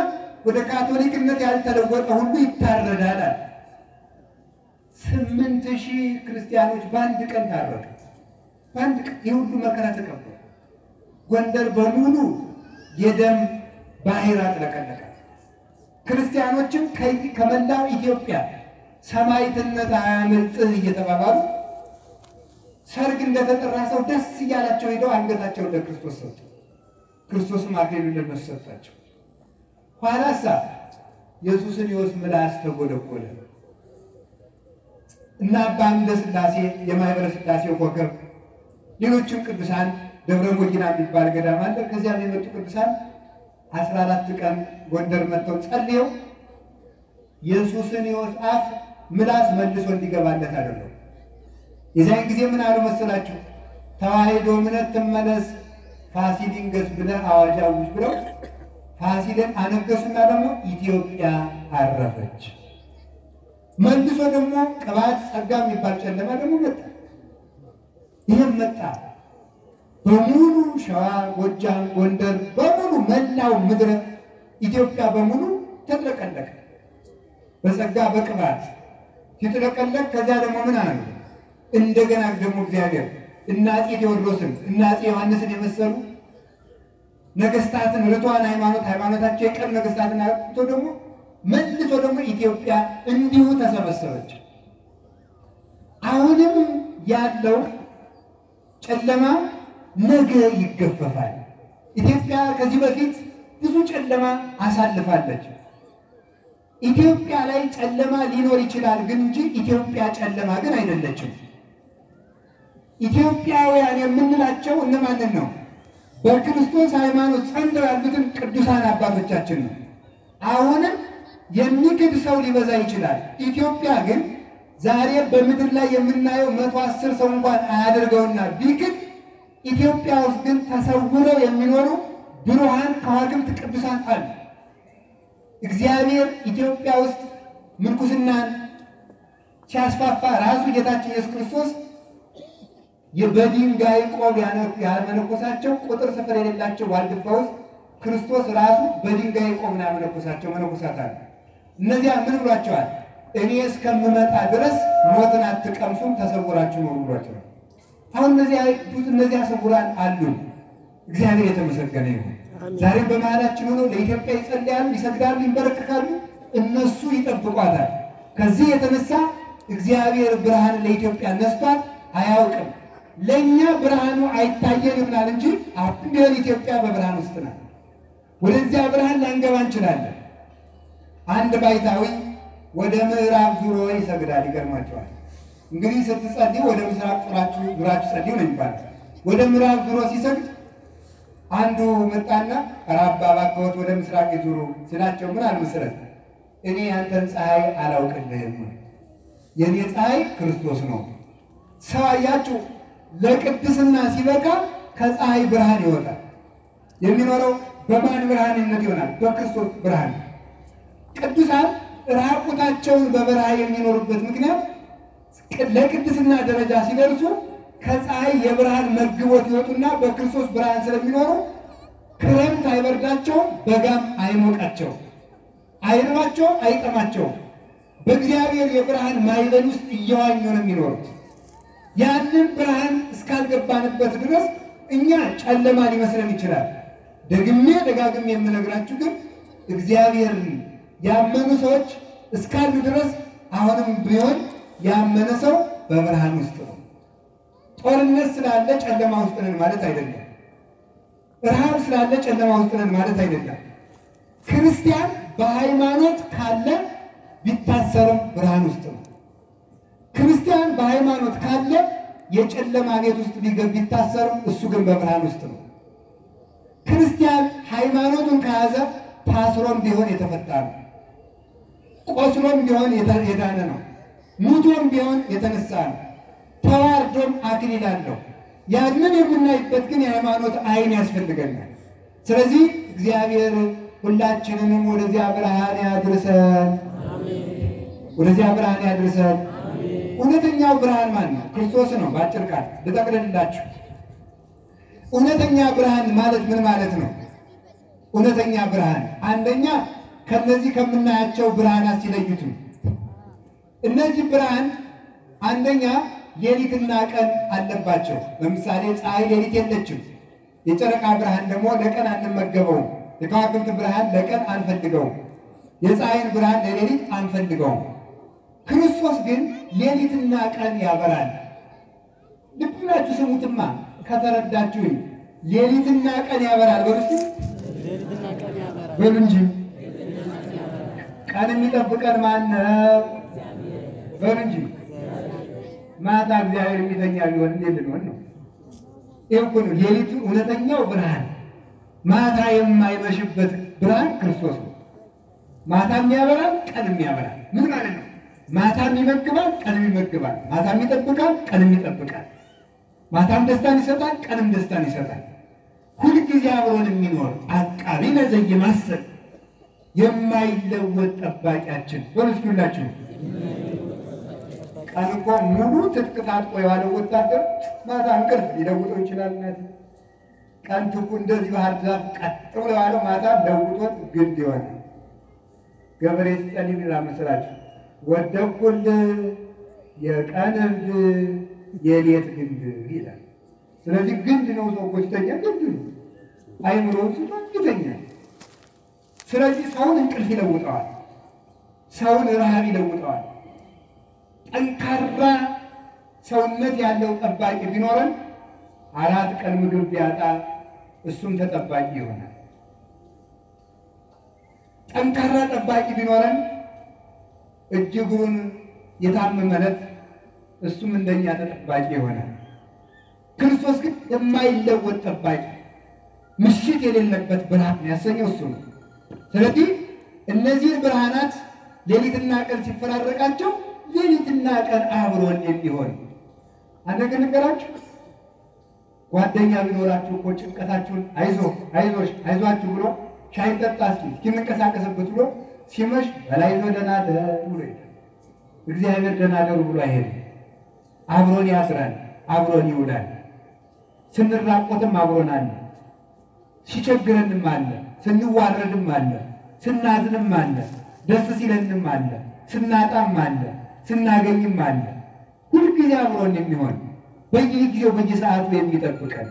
ወደ ካቶሊክነት ያልተለወጠ ሁሉ ይታረዳል። ስምንት ሺህ ክርስቲያኖች በአንድ ቀን ታረዱ። በአንድ ቀን የሁሉ መከራ ተቀበሉ። ጎንደር በሙሉ የደም ባህር አጥለቀለቀ። ክርስቲያኖችም ከመላው ኢትዮጵያ ሰማዕትነት አያመልጥህ እየተባባሉ ሰርግ እንደተጠራ ሰው ደስ እያላቸው ሄደው አንገታቸውን ለክርስቶስ ሰጡ። ክርስቶስም አክሊሉን ለነሱ ሰጣቸው። ኋላሳ የሱስንዮስ ምላስ ተጎለጎለ እና አባ አምደ ሥላሴ የማኅበረ ሥላሴ ኮከብ፣ ሌሎችም ቅዱሳን ደብረ ሞጊና የሚባል ገዳም አለ። ከዚያም የመጡ ቅዱሳን አስራ አራት ቀን ጎንደር መጥተው ጸልየው የሱስንዮስ አፍ ምላስ መልሶ እንዲገባለት አደረጉ። የዚያን ጊዜ ምን አሉ መሰላችሁ? ተዋሕዶ እምነት ትመለስ ፋሲል ይንገስ ብለህ አዋጅ አውጅ ብለው ፋሲልን አነገሱና ደግሞ ኢትዮጵያ አረፈች። መልሶ ደግሞ ቅባት ጸጋ የሚባል ጨለማ ደግሞ መጣ። ይህም መጣ በሙሉ ሸዋ፣ ጎጃም፣ ጎንደር በሙሉ መላው ምድረ ኢትዮጵያ በሙሉ ተጥለቀለቀ በጸጋ በቅባት ሲጥለቀለቅ ከዚያ ደግሞ ምን አሉ? እንደገና ደግሞ እግዚአብሔር እነ አፄ ቴዎድሮስን እነ አፄ ዮሐንስን የመሰሉ ነገስታትን ርቷን ሃይማኖት ሃይማኖታቸው የቀር ነገስታትን አቶ ደግሞ መልሶ ደግሞ ኢትዮጵያ እንዲሁ ተሰበሰበች። አሁንም ያለው ጨለማ ነገ ይገፈፋል። ኢትዮጵያ ከዚህ በፊት ብዙ ጨለማ አሳልፋለች። ኢትዮጵያ ላይ ጨለማ ሊኖር ይችላል ግን እንጂ ኢትዮጵያ ጨለማ ግን አይደለችም። ኢትዮጵያውያን የምንላቸው እነማንን ነው? በክርስቶስ ሃይማኖት ጸንተው ያሉትን ቅዱሳን አባቶቻችን ነው። አሁንም የሚክድ ሰው ሊበዛ ይችላል። ኢትዮጵያ ግን ዛሬ በምድር ላይ የምናየው መቶ አስር ሰው እንኳን አያደርገውና ቢክድ ኢትዮጵያ ውስጥ ግን ተሰውረው የሚኖሩ ብሩሃን ከዋክብት ቅዱሳን አሉ። እግዚአብሔር ኢትዮጵያ ውስጥ ምንኩስናን ሲያስፋፋ ራሱ ጌታችን ኢየሱስ ክርስቶስ በድንጋይ ቆብ ያመነኮሳቸው ቁጥር ስፍር የሌላቸው ዋልድባ ውስጥ ክርስቶስ ራሱ በድንጋይ ቆብ ነው ያመነኮሳቸው መነኮሳት አሉ። እነዚያ ምን ብሏቸዋል? እኔ እስከምመጣ ድረስ ሞትን አትቀምሱም ተሰውራችሁ ኖሩ ብሏቸዋል። አሁን እነዚያ እነዚያ ስውራን አሉ። እግዚአብሔር የተመሰገነ ይሁን። ዛሬም በመሃላችን ሆነው ለኢትዮጵያ ይጸልያሉ፣ ይሰግዳሉ፣ ይንበረከካሉ። እነሱ ይጠብቋታል። ከዚህ የተነሳ እግዚአብሔር ብርሃን ለኢትዮጵያ ነስቷት አያውቅም። ለእኛ ብርሃኑ አይታየንምናል እንጂ አሁን ቢሆን ኢትዮጵያ በብርሃን ውስጥ ናት። ወደዚያ ብርሃን ላንገባ እንችላለን። አንድ ባይታዊ ወደ ምዕራብ ዙሮ ይሰግዳል። ይገርማቸዋል። እንግዲህ ስትጸልዩ ወደ ምስራቅ ዙራችሁ ዙራችሁ ጸልዩ ነው የሚባለው። ወደ ምዕራብ ዙሮ ሲሰግድ አንዱ መጣና ራባ እባክዎት ወደ ምስራቅ ይዙሩ ሲላቸው ምን አልመሰረት እኔ ያንተን ፀሐይ አላውቅልህም፣ የእኔ ፀሐይ ክርስቶስ ነው። ሰው አያችሁ ለቅድስና ሲበቃ ከፀሐይ ብርሃን ይወጣል። የሚኖረው በማን ብርሃንነት ይሆናል? በክርስቶስ ብርሃን። ቅዱሳን ራቁታቸውን በበረሃ የሚኖሩበት ምክንያት ለቅድስና ደረጃ ሲደርሱ ከፀሐይ የብርሃን መግቦት ይወጡና በክርስቶስ ብርሃን ስለሚኖሩ ክረምት አይበርዳቸውም፣ በጋም አይሞቃቸውም፣ አይርባቸውም፣ አይጠማቸውም። በእግዚአብሔር የብርሃን ማዕበል ውስጥ እየዋኙ ነው የሚኖሩት። ያንን ብርሃን እስካልገባንበት ድረስ እኛ ጨለማ ሊመስለን ይችላል። ደግሜ ደጋግሜ የምነግራችሁ ግን እግዚአብሔርን ያመኑ ሰዎች እስካሉ ድረስ አሁንም ቢሆን ያመነ ሰው በብርሃን ውስጥ ነው። ጦርነት ስላለ ጨለማ ውስጥ ነን ማለት አይደለም። ረሃብ ስላለ ጨለማ ውስጥ ነን ማለት አይደለም። ክርስቲያን በሃይማኖት ካለ ቢታሰርም ብርሃን ውስጥ ነው። ክርስቲያን በሃይማኖት ካለ የጨለማ ቤት ውስጥ ቢገብ ቢታሰርም እሱ ግን በብርሃን ውስጥ ነው። ክርስቲያን ሃይማኖቱን ከያዘ ታስሮም ቢሆን የተፈታ ነው። ቆስሎም ቢሆን የዳነ ነው። ሙቶም ቢሆን የተነሳ ነው። ተዋርዶም አክሊል አለው። ያንን የምናይበት ግን የሃይማኖት ዓይን ያስፈልገናል። ስለዚህ እግዚአብሔር ሁላችንንም ወደዚያ ብርሃን ያድርሰን። ወደዚያ ብርሃን ያድርሰን። እውነተኛው ብርሃን ማን ነው? ክርስቶስ ነው። በአጭር ቃል ልጠቅልላችሁ። እውነተኛ ብርሃን ማለት ምን ማለት ነው? እውነተኛ ብርሃን አንደኛ ከነዚህ ከምናያቸው ብርሃናት ሲለዩት ነው። እነዚህ ብርሃን አንደኛ ሌሊትና ቀን አለባቸው። ለምሳሌ ፀሐይ ሌሊት የለችም። የጨረቃ ብርሃን ደግሞ ለቀን አንመገበውም። የከዋክብት ብርሃን ለቀን አንፈልገውም። የፀሐይን ብርሃን ለሌሊት አንፈልገውም። ክርስቶስ ግን ሌሊትና ቀን ያበራል። ልብ ብላችሁ ስሙትማ ከተረዳችሁኝ፣ ሌሊትና ቀን ያበራል። ያበራል። በሉ እንጂ ቀን የሚጠብቀን ማን በሉ እንጂ ማታ እግዚአብሔር የሚተኛ ቢሆን እንዴት ልንሆን ነው? ይህ እኮ ነው ሌሊቱ እውነተኛው ብርሃን፣ ማታ የማይመሽበት ብርሃን ክርስቶስ ነው። ማታም ያበራል፣ ቀንም ያበራል። ምን ማለት ነው? ማታም ይመግባል፣ ቀንም ይመግባል። ማታም ይጠብቃል፣ ቀንም ይጠብቃል። ማታም ደስታን ይሰጣል፣ ቀንም ደስታን ይሰጣል። ሁልጊዜ አብሮን የሚኖር አቃቢ ነዘይ ማሰብ የማይለወጥ ጠባቂያችን በምስሉላችሁ ቀን እኮ ሙሉ ትጥቅ ታጥቆ የዋለው ወታደር ማታ እንቅልፍ ሊለውጠው ይችላል። እናት ቀን ትኩ እንደዚህ ባህር ዛፍ ቀጥ ብሎ የዋለው ማታ ለውጦት ገበሬ ሲጸልይ ምን ይላል መሰላችሁ? ወደኩል የቀን የሌት ግንድ ይላል። ስለዚህ ግንድ ነው ሰው ሲተኛ ግንድ ነው። አይምሮውን ስቶ ይተኛል። ስለዚህ ሰውን እንቅልፍ ይለውጠዋል። ሰውን ረሃብ ይለውጠዋል። ጠንካራ ሰውነት ያለው ጠባቂ ቢኖረን አራት ቀን ምግብ ቢያጣ እሱም ተጠባቂ ይሆናል። ጠንካራ ጠባቂ ቢኖረን እጅጉን የታመመለት እሱም እንደኛ ተጠባቂ ይሆናል። ክርስቶስ ግን የማይለወጥ ጠባቂ ምሽት የሌለበት ብርሃን ያሰኘው እሱ ነው። ስለዚህ እነዚህን ብርሃናት ሌሊትና ቀን ሲፈራረቃቸው ሌሊትና ቀን አብሮን የሚሆን አንድ ነገር ልንገራችሁ። ጓደኛ ቢኖራችሁ እኮ ጭንቀታችሁን አይዞ አይዞሽ አይዟችሁ ብሎ ሻይ ጠጣ እስኪ እስኪንቀሳቀስበት ብሎ ሲመሽ በላይ ይዞ ደህና ደር ብሎ እግዚአብሔር ደህና ደሩ ብሎ አይሄድም። አብሮን ያስራል፣ አብሮን ይውላል። ስንራቆትም አብሮን አለ፣ ሲቸግረንም አለ፣ ስንዋረድም አለ፣ ስናዝንም አለ፣ ደስ ሲለንም አለ፣ ስናጣም አለ፣ ስናገኝም አለ። ሁልጊዜ አብሮን የሚሆን በየጊዜው በየሰዓቱ የሚጠብቀን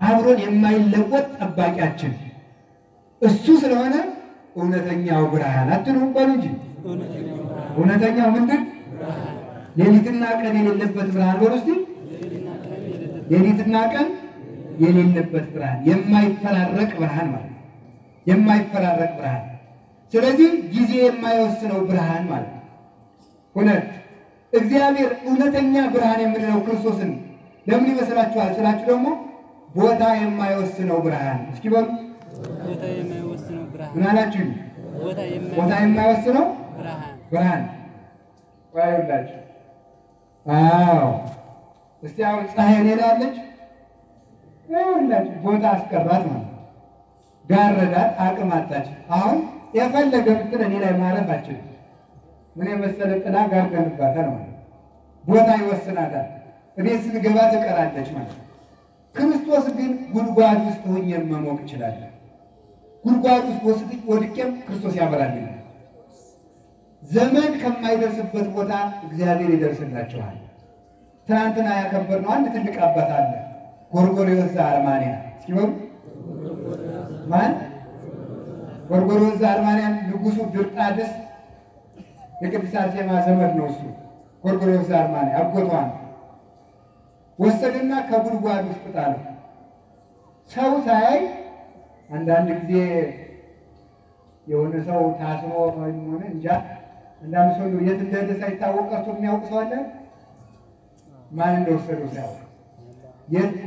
አብሮን የማይለወጥ ጠባቂያችን እሱ ስለሆነ እውነተኛው ብርሃን አትሉም በሉ እንጂ። እውነተኛው ምንድን? ሌሊትና ቀን የሌለበት ብርሃን በሉ እስቲ። ሌሊትና ቀን የሌለበት ብርሃን የማይፈራረቅ ብርሃን ማለት የማይፈራረቅ ብርሃን። ስለዚህ ጊዜ የማይወስነው ብርሃን ማለት ሁለት እግዚአብሔር እውነተኛ ብርሃን የምንለው ክርስቶስን ለምን ይመስላችኋል ስላችሁ ደግሞ ቦታ የማይወስነው ብርሃን እስኪ በሉ ቦታ የማይወስነው ብርሃን ምን አላችሁ? ቦታ የማይወስነው ብርሃን ዋዩላችሁ። አዎ እስቲ አሁን ፀሐይ አለች። ይኸውላችሁ ቦታ አስቀራት ማለት ጋረዳት፣ አቅም አጣች። አሁን የፈለገ ብትል እኔ ላይ ማረፍ አችልም። ምን የመሰለ ጥላ ጋርደንባታል ማለት ቦታ ይወስናታል። እቤት ስንገባ ትቀራለች ማለት ክርስቶስ ግን ጉድጓድ ውስጥ ሆኜ መሞቅ እችላለሁ። ጉድጓድ ውስጥ ወስድ ወድቄም ክርስቶስ ያበራልኛል። ዘመን ከማይደርስበት ቦታ እግዚአብሔር ይደርስላችኋል። ትናንትና ያከበርነው አንድ ትልቅ አባት አለ፣ ጎርጎርዮስ ዘአርማንያ። በሉ ማን? ጎርጎርዮስ ዘአርማንያ ንጉሡ ድርጣድስ የቅድስት አርሴማ ዘመድ ነው። እሱ ጎርጎርዮስ ዘአርማንያ አጎቷ ነው። ወሰደና ከጉድጓድ ውስጥ ጣለው። ሰው ሳያይ አንዳንድ ጊዜ የሆነ ሰው ታስሮ ሆነ እንጃ አንዳንድ ሰው የት እንደሄደ ሳይታወቅ ቀርቶ የሚያውቅ ሰው አለ። ማን እንደወሰደው ሳያውቅ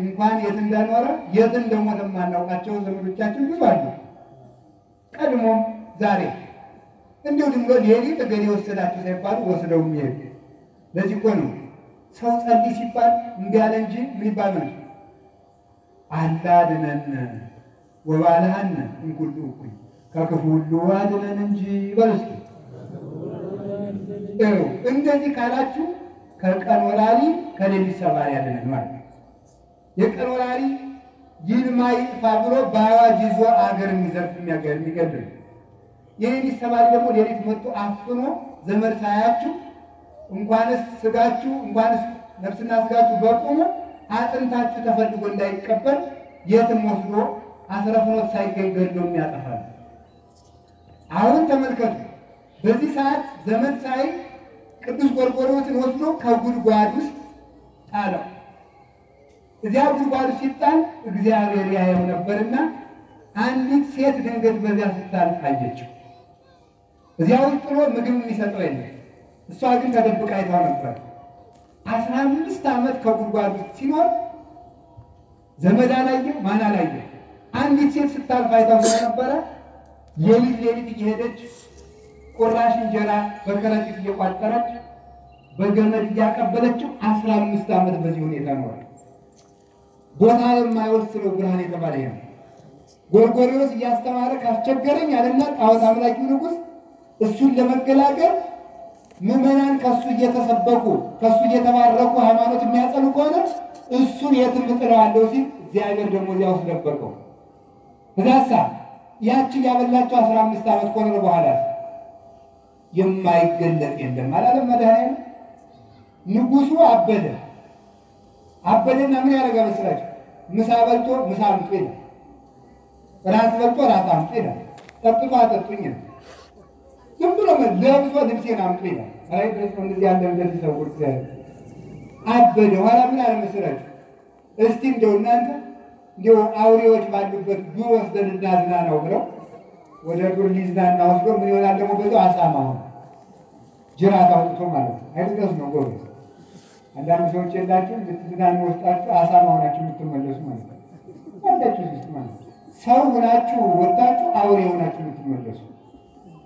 እንኳን የት እንደኖረ የት እንደሞተ የማናውቃቸው ዘመዶቻችን ብዙ አሉ። ቀድሞም ዛሬ እንዲሁ ድንጎ ሌሊት እገሌ ወሰዳቸው ሳይባሉ ወስደው የሚሄዱ ለዚህ እኮ ነው ሰው ጸልይ ሲባል እምቢ አለ እንጂ ምን ይባል ነው አድነን ወባልሃነ እምኩሉ እኩይ ከክፉ ሁሉ አድነን እንጂ እዩ። እንደዚህ ካላችሁ ከቀን ወራሪ ከሌሊት ሰባሪ ያለንን ማለት ነው። የቀን ወራሪ ይልማ ይጥፋ ብሎ በአዋጅ ይዞ አገር የሚዘርፍ የሚገድል የሌሊት ሰባሪ ደግሞ ሌሊት መጥቶ አፍኖ ዘመድ ሳያችሁ እንኳንስ ስጋችሁ እንኳንስ ነፍስና ስጋችሁ በቁሙ አጥንታችሁ ተፈልጎ እንዳይቀበል የትም ወስዶ አስረፍኖት ሳይገኝ ገድሎ የሚያጠፋል። አሁን ተመልከቱ። በዚህ ሰዓት ዘመድ ሳይ ቅዱስ ጎርጎርዮስን ወስዶ ከጉድጓድ ውስጥ ጣለው። እዚያ ጉድጓድ ሲጣል እግዚአብሔር ያየው ነበርና አንዲት ሴት ድንገት በዚያ ስታልፍ አየችው። እዚያ ውስጥ ጥሎ ምግብ የሚሰጠው የለም። እሷ ግን ተደብቃ አይታው ነበር። አስራ አምስት ዓመት ከጉድጓድ ሲኖር ዘመድ አላየ፣ ማን አላየ። አንዲት ሴት ስታልፍ አይታው ስለነበረ ሌሊት ሌሊት እየሄደች ቁራሽ እንጀራ በከረጢት እየቋጠረች በገመድ እያቀበለችው አስራ አምስት ዓመት በዚህ ሁኔታ ኖሯል። ቦታ የማይወስነው ብርሃን የተባለ ነው። ጎርጎርዮስ እያስተማረ ካስቸገረኝ አለና ጣዖት አምላኪው ንጉሥ እሱን ለመገላገል ምዕመናን ከእሱ እየተሰበኩ ከእሱ እየተባረኩ ሃይማኖት የሚያጸኑ ከሆነ እሱን የትም እጥለዋለሁ ሲል እግዚአብሔር ደግሞ እዚያ ውስጥ ደበቀው። እዛሳ ያችን ያበላቸው አስራ አምስት ዓመት ከሆነ በኋላ የማይገለጥ የለም አላለም መድኃኒዓለም። ንጉሱ አበደ አበደና ምን ያደረገ መስላችሁ? ምሳ በልቶ ምሳ አምጡ ይላል። ራት በልቶ ራት አምጡ ይላል። ጠጥቶ አጠጡኝ ይላል። ዝም ብሎ ለብሶ ልብሴን አምጡ ይላል። ራይ ነው እንደዚህ ያለ እንደዚህ እግዚአብሔር አበደ። ኋላ ምን አለ መሰላችሁ? እስቲ እንደው እናንተ እንደው አውሬዎች ባሉበት ዱር ወስደን እናዝና ነው ብለው ወደ ዱር ሊዝናና ወስዶ ምን ይሆናል ደግሞ በዛው አሳማ ሆነ ጅራት አውጥቶ ማለት ነው። አይጥቀስ ነው ጎበዝ። አንዳንድ ሰዎች የላችሁ ልትዝናኑ ወስጣችሁ አሳማ ሆናችሁ የምትመለሱ ማለት ነው። ውስጥ ማለት ሰው ሆናችሁ ወጣችሁ አውሬ ሆናችሁ የምትመለሱ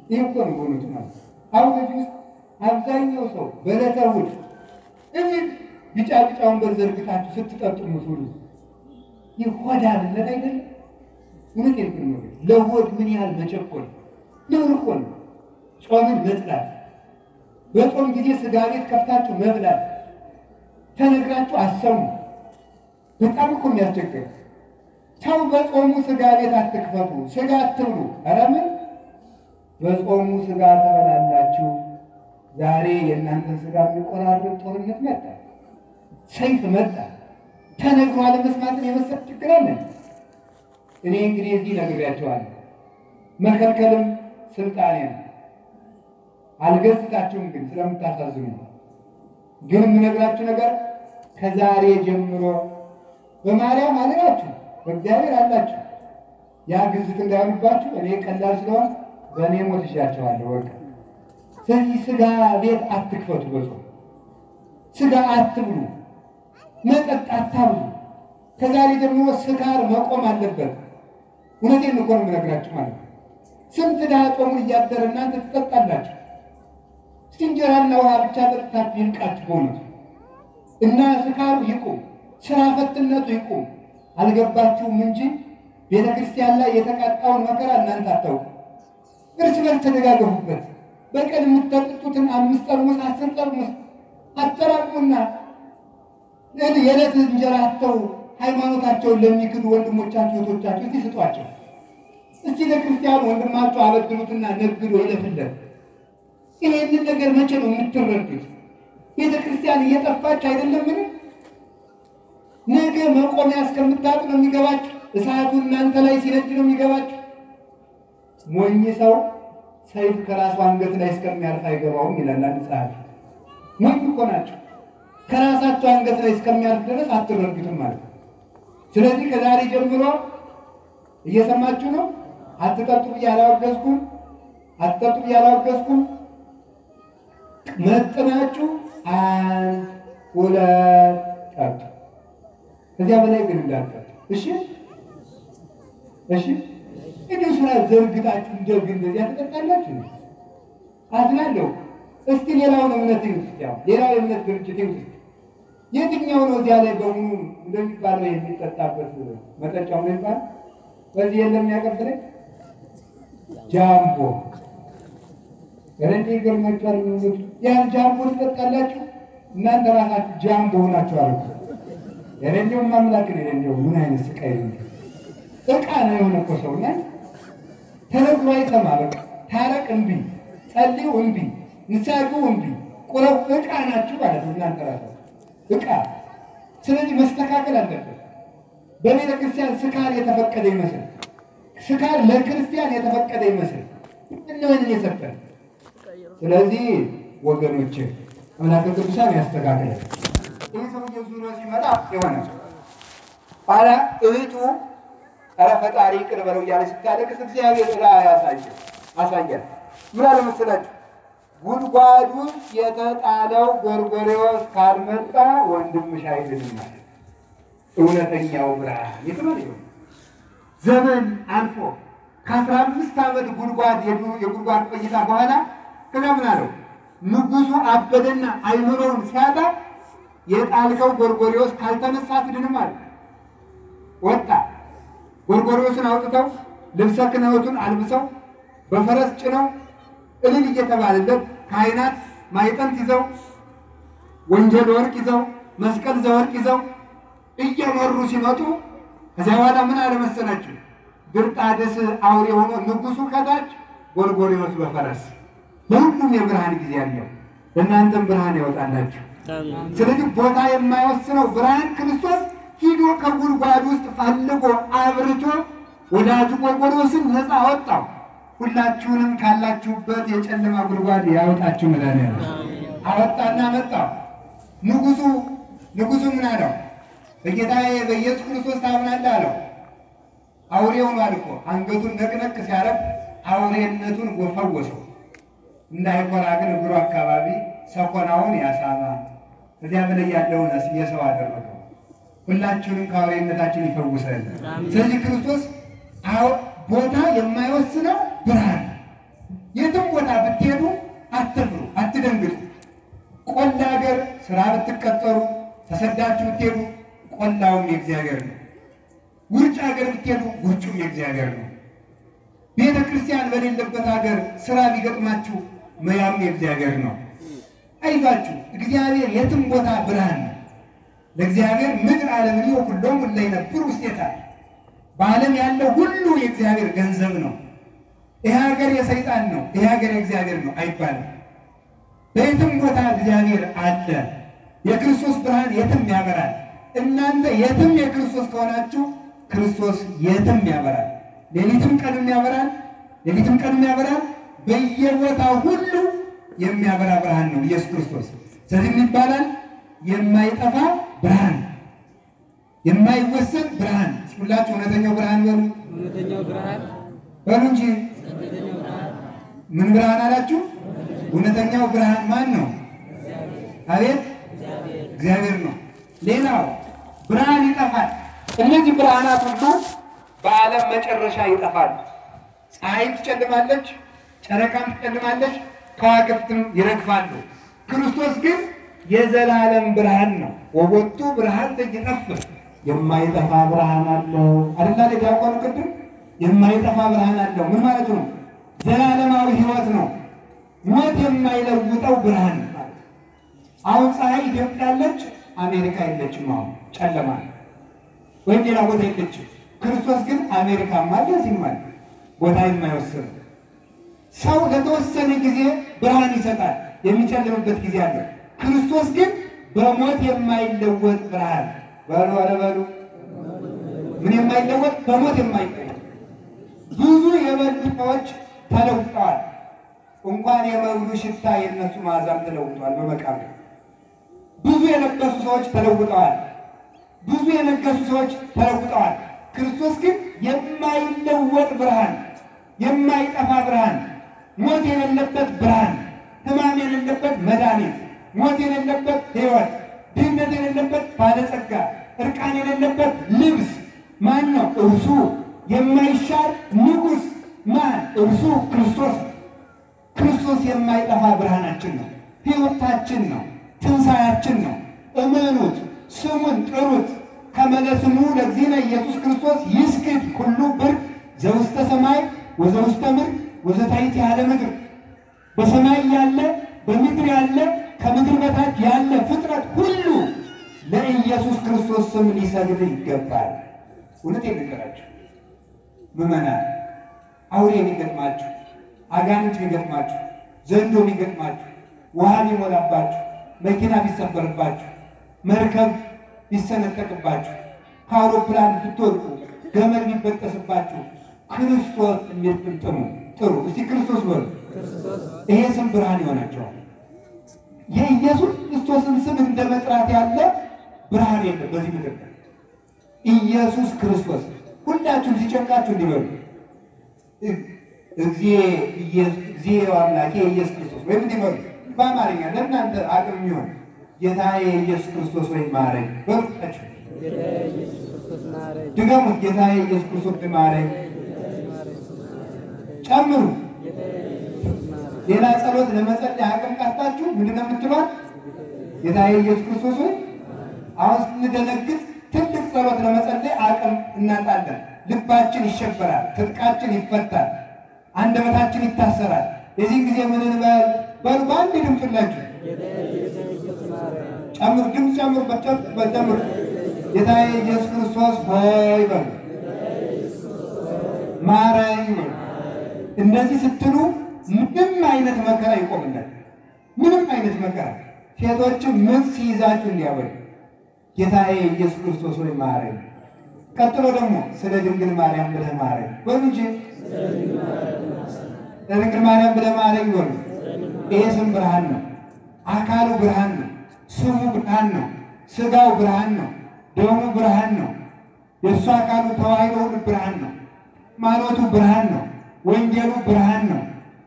ይህ እኮ ነው በእውነቱ ማለት አሁን በዚህ ውስጥ አብዛኛው ሰው በዕለተ እሑድ እዚህ ቢጫ ቢጫ ወንበር ዘርግታችሁ ስትጠጡ የምትውሉ ይህ ሆዳምነት አይደለም? እውነት የልኩን ነው። ለሆድ ምን ያህል መቸኮል ነውር እኮ ነው። ጾምን መጥላት፣ በጾም ጊዜ ስጋ ቤት ከፍታችሁ መብላት ተነግራችሁ አሰሙ። በጣም እኮ የሚያስቸግር ሰው በጾሙ ስጋ ቤት አትክፈቱ፣ ስጋ አትብሉ። ኧረ በጾሙ ስጋ ተበላላችሁ። ዛሬ የእናንተን ስጋ የሚቆራረጥ ጦርነት መጣ፣ ሰይፍ መጣ። ተነግሮ አለመስማትን የመሰል ችግር አለን። እኔ እንግዲህ እዚህ ነግሬያቸዋለሁ። መከልከልም ስልጣኔ ነው። አልገስጣችሁም፣ ግን ስለምታሳዝኑ ግን የምነግራችሁ ነገር ከዛሬ ጀምሮ በማርያም አልላችሁ በእግዚአብሔር አላችሁ። ያ ግዝት እንዳይሆንባችሁ እኔ ቀላል ስለሆን በእኔ ሞት እሻቸዋለሁ። በቃ ስለዚህ ስጋ ቤት አትክፈቱ፣ በጾም ስጋ አትብሉ፣ መጠጥ አታብዙ። ከዛሬ ጀምሮ ስካር መቆም አለበት። እውነቴን እኮ ነው የምነግራችሁ ማለት ነው። ስንት ድሃ ጾሙን እያደረ እናንተ ትጠጣላችሁ። እስቲ እንጀራና ውሃ ብቻ ጠጥታችሁ ይልቃችሁ በእውነቱ እና ስካሩ ይቁም፣ ስራ ፈትነቱ ይቁም። አልገባችሁም እንጂ ቤተ ክርስቲያን ላይ የተቃጣውን መከራ እናንተ አታውቁ። እርስ በርስ ተደጋገፉበት። በቀን የምትጠጡትን አምስት ጠርሙስ አስር ጠርሙስ አጠራቅሙና የዕለት እንጀራ አጥተው ሃይማኖታቸውን ለሚክዱ ወንድሞቻቸው እህቶቻቸው እስቲ ስጧቸው። እስቲ ለክርስቲያኑ ወንድማቸው አበድሩትና ነግዶ ይለፍለት። ይሄንን ነገር መቼ ነው የምትረዱት? ቤተ ክርስቲያን እየጠፋች አይደለምን? ነገ መቆሚያ እስከምታጡ ነው የሚገባችሁ። እሳቱ እናንተ ላይ ሲነድ ነው የሚገባችሁ። ሞኝ ሰው ሰይፍ ከራሱ አንገት ላይ እስከሚያርፍ አይገባውም ይላል አንድ ጸሐፊ። ሞኝ እኮ ናቸው። ከራሳቸው አንገት ላይ እስከሚያርፍ ድረስ አትረዱትም ማለት ነው። ስለዚህ ከዛሬ ጀምሮ እየሰማችሁ ነው። አትጠጡ ብዬ አላወገዝኩም። አትጠጡ ብዬ አላወገዝኩም። መጥናችሁ አንድ ሁለት ጠጡ። ከዚያ በላይ ግን እንዳትጠጡ። እሺ እሺ። እንዲሁ ስራ ዘርግታችሁ እንደግ እንደዚያ ትጠጣላችሁ። አዝናለሁ። እስቲ ሌላውን እምነት ያው ሌላው የእምነት ድርጅት ይሁት የትኛው ነው እዚያ ላይ በሙሉ እንደሚባለው የሚጠጣበት መጠጫው ነው ይባል በዚህ የለም ያቀብለኝ ጃምቦ ረንዴ ይገርማችኋል። የሚሉት ያን ጃምቦ ትጠጣላችሁ እናንተ ራሳችሁ ጃምቦ ሆናችኋል እኮ። የረንዴውም አምላክ ነው። የረንዴው ምን አይነት ስቃይ ነው! እቃ ነው የሆነ እኮ ሰው ተነግሮ አይሰማ። ታረቅ እምቢ፣ ጸልዩ እምቢ፣ ንሳጁ እምቢ፣ ቁረብ እቃ ናችሁ ማለት ነው እናንተ ራሳችሁ እቃ። ስለዚህ መስተካከል አለበት። በቤተ ክርስቲያን ስካር የተፈቀደ ይመስል ስካር ለክርስቲያን የተፈቀደ ይመስል እነሆንን የሰጠን። ስለዚህ ወገኖች አምላከ ቅዱሳን ያስተካክላል። ይህ ሰውዬ ዙሮ ሲመጣ የሆነ ኋላ እህቱ ኧረ ፈጣሪ ይቅር በለው እያለ ስታለቅስ እግዚአብሔር ራእይ ያሳየ አሳያል። ምን አለ መሰላችሁ? ውስጥ የተጣለው ጎርጎሬዎስ ካልመጣ ወንድምሽ አይድንም እውነተኛው ብርሃን የተባለ ዘመን አልፎ ከአስራ አምስት ዓመት ጉድጓድ የጉድጓድ ቆይታ በኋላ ከዛ ምን አለው ንጉሱ አበደና አይምሮውን ሲያጣ የጣልከው ጎርጎሬዎስ ካልተነሳ አትድንም አለ። ወጣ። ጎርጎሬዎስን አውጥተው ልብሰ ክህነቱን አልብሰው በፈረስ ጭነው እልል እየተባለለት ካህናት ማይጠንት ይዘው ወንጀል ወርቅ ይዘው መስቀል ዘወርቅ ይዘው እየመሩ ሲመጡ ከዚያ በኋላ ምን አለ መሰላችሁ? ብርጣደስ አውሬ ሆኖ ንጉሱ ከታች ጎርጎሬዎስ በፈረስ ለሁሉም የብርሃን ጊዜ አለው። ለእናንተም ብርሃን ያወጣላችሁ። ስለዚህ ቦታ የማይወስነው ብርሃን ክርስቶስ ሂዶ ከጉድጓድ ውስጥ ፈልጎ አብርቶ ወዳጁ ጎርጎርዮስን ነፃ አወጣው። ሁላችሁንም ካላችሁበት የጨለማ ጉድጓድ ያወጣችሁ መድኃኒዓለም አወጣና መጣው። ንጉሱ ንጉሱ ምን አለው? በጌታዬ በኢየሱስ ክርስቶስ ታምናለህ አለው። አውሬ ሆኗል እኮ አንገቱን ነቅነቅ ሲያረግ አውሬነቱን ፈወሰው። እንዳይኮራ ግን እግሩ አካባቢ ሰኮናውን ያሳማ እዚያ በላይ ያለውን የሰው አደረገው። ሁላችሁንም ከአውሬነታችን ይፈውሰል። ስለዚህ ክርስቶስ ቦታ የማይወስነው ብርሃን። የትም ቦታ ብትሄዱ አትፍሩ፣ አትደንግጡ። ቆላ ሀገር ስራ ብትቀጠሩ ተሰዳችሁ ብትሄዱ ቆላውም የእግዚአብሔር ነው። ውጭ ሀገር ብትሄዱ ውጩም የእግዚአብሔር ነው። ቤተ ክርስቲያን በሌለበት ሀገር ስራ ቢገጥማችሁ መያም የእግዚአብሔር ነው። አይዟችሁ፣ እግዚአብሔር የትም ቦታ ብርሃን ነው። ለእግዚአብሔር ምድር ዓለምን ሁሉም ላይ ነብር ውስጤታ በዓለም ያለው ሁሉ የእግዚአብሔር ገንዘብ ነው። ይህ ሀገር የሰይጣን ነው፣ ይህ ሀገር የእግዚአብሔር ነው አይባልም። በየትም ቦታ እግዚአብሔር አለ። የክርስቶስ ብርሃን የትም ያበራል። እናንተ የትም የክርስቶስ ከሆናችሁ ክርስቶስ የትም ያበራል። ሌሊትም ቀንም ያበራል፣ ሌሊትም ቀንም ያበራል። በየቦታው ሁሉ የሚያበራ ብርሃን ነው ኢየሱስ ክርስቶስ። ስለዚህ ይባላል? የማይጠፋ ብርሃን፣ የማይወሰን ብርሃን። ሁላችሁ እውነተኛው ብርሃን በሉ በሉ እንጂ ምን ብርሃን አላችሁ? እውነተኛው ብርሃን ማን ነው? አቤት እግዚአብሔር ነው። ሌላው ብርሃን ይጠፋል። እነዚህ ብርሃናት ሁሉ በዓለም መጨረሻ ይጠፋሉ። ፀሐይም ትጨልማለች፣ ጨረቃም ትጨልማለች፣ ከዋክብትም ይረግፋሉ። ክርስቶስ ግን የዘላለም ብርሃን ነው። ወቦቱ ብርሃን ዘይጠፍ የማይጠፋ ብርሃን አለው አደላ ዲያቆኑ ቅድም የማይጠፋ ብርሃን አለው ምን ማለት ነው? ዘላለማዊ ሕይወት ነው። ሞት የማይለውጠው ብርሃን አሁን ፀሐይ ኢትዮጵያ ያለች አሜሪካ የለችም። አሁን ጨለማ ወይም ሌላ ቦታ የለችም። ክርስቶስ ግን አሜሪካም አለ እዚህም ቦታ የማይወስን ሰው ለተወሰነ ጊዜ ብርሃን ይሰጣል፣ የሚጨልምበት ጊዜ አለ። ክርስቶስ ግን በሞት የማይለወጥ ብርሃን በሉ ኧረ ምን የማይለወጥ በሞት የማይለወጥ ብዙ የበሉ ሰዎች ተለውጠዋል። እንኳን የመብሉ ሽታ የእነሱ መዓዛም ተለውጧል በመቃብር ብዙ የለበሱ ሰዎች ተለውጠዋል። ብዙ የነገሱ ሰዎች ተለውጠዋል። ክርስቶስ ግን የማይለወጥ ብርሃን፣ የማይጠፋ ብርሃን፣ ሞት የሌለበት ብርሃን፣ ሕማም የሌለበት መድኃኒት፣ ሞት የሌለበት ሕይወት፣ ድህነት የሌለበት ባለጸጋ፣ እርቃን የሌለበት ልብስ ማን ነው? እርሱ የማይሻር ንጉሥ ማን? እርሱ ክርስቶስ ክርስቶስ የማይጠፋ ብርሃናችን ነው፣ ሕይወታችን ነው፣ ትንሣያችን ነው። እመኑት፣ ስሙን ጥሩት። ከመለስሙ ለእግዚእነ ኢየሱስ ክርስቶስ ይስግድ ኩሉ ብርቅ ዘውስተ ሰማይ ወዘውስተ ምድር ወዘታሕት ያለ ምድር። በሰማይ ያለ በምድር ያለ ከምድር በታች ያለ ፍጥረት ሁሉ ለኢየሱስ ክርስቶስ ስም ሊሰግድ ይገባል። እውነት የነገራችሁ ምዕመናን፣ አውሬ ቢገጥማችሁ፣ አጋንንት ቢገጥማችሁ፣ ዘንዶ ቢገጥማችሁ፣ ውሃ ቢሞላባችሁ፣ መኪና ቢሰበርባችሁ፣ መርከብ ቢሰነጠቅባችሁ፣ ከአውሮፕላን ብትወድቁ፣ ገመድ ቢበጠስባችሁ ክርስቶስ ጥሩ ጥሩ። እስቲ ክርስቶስ በሉ። ይሄ ስም ብርሃን ይሆናቸዋል። የኢየሱስ ክርስቶስን ስም እንደ መጥራት ያለ ብርሃን የለም በዚህ ምድር ላይ። ኢየሱስ ክርስቶስ ሁላችሁም ሲጨንቃችሁ እንዲበሉ እግዚኦ አምላኬ ኢየሱስ ክርስቶስ ወይም እንዲበሉ በአማርኛ ለእናንተ አቅም የሚሆን ጌታዬ ኢየሱስ ክርስቶስ ወይም ማረኝ በሉላችሁ። ድገሙት። ጌታዬ ኢየሱስ ክርስቶስ ማረኝ። ጨምሩ። ሌላ ጸሎት ለመጸለይ አቅም ቃታችሁ ምንድን ነው የምትሏት? ጌታዬ ኢየሱስ ክርስቶስ አሁን ስንደነግጥ ትልቅ ጸሎት ለመጸለይ አቅም እናጣለን። ልባችን ይሸበራል፣ ትጥቃችን ይፈታል፣ አንደበታችን ይታሰራል። የዚህን ጊዜ ምን እንበል? በሉ በአንድ ድምፅ ሁላችሁ ጨምሩ፣ ድምፅ ጨምሩ፣ በጨምሩ። ጌታዬ ኢየሱስ ክርስቶስ ሆይ በሉ፣ ማረኝ እንደዚህ ስትሉ ምንም አይነት መከራ ይቆምናል። ምንም አይነት መከራ ሴቶችም ምን ሲይዛችሁ እንዲያበሉ ጌታዬ ኢየሱስ ክርስቶስ ሆይ ማረኝ። ቀጥሎ ደግሞ ስለ ድንግል ማርያም ብለህ ማረኝ በሉ እንጂ ለድንግል ማርያም ብለህ ማረኝ በሉ። ይሄ ስም ብርሃን ነው። አካሉ ብርሃን ነው። ስሙ ብርሃን ነው። ስጋው ብርሃን ነው። ደሙ ብርሃን ነው። የእሱ አካሉ ተዋሕዶ ብርሃን ነው። ማኖቱ ብርሃን ነው። ወንጌሉ ብርሃን ነው።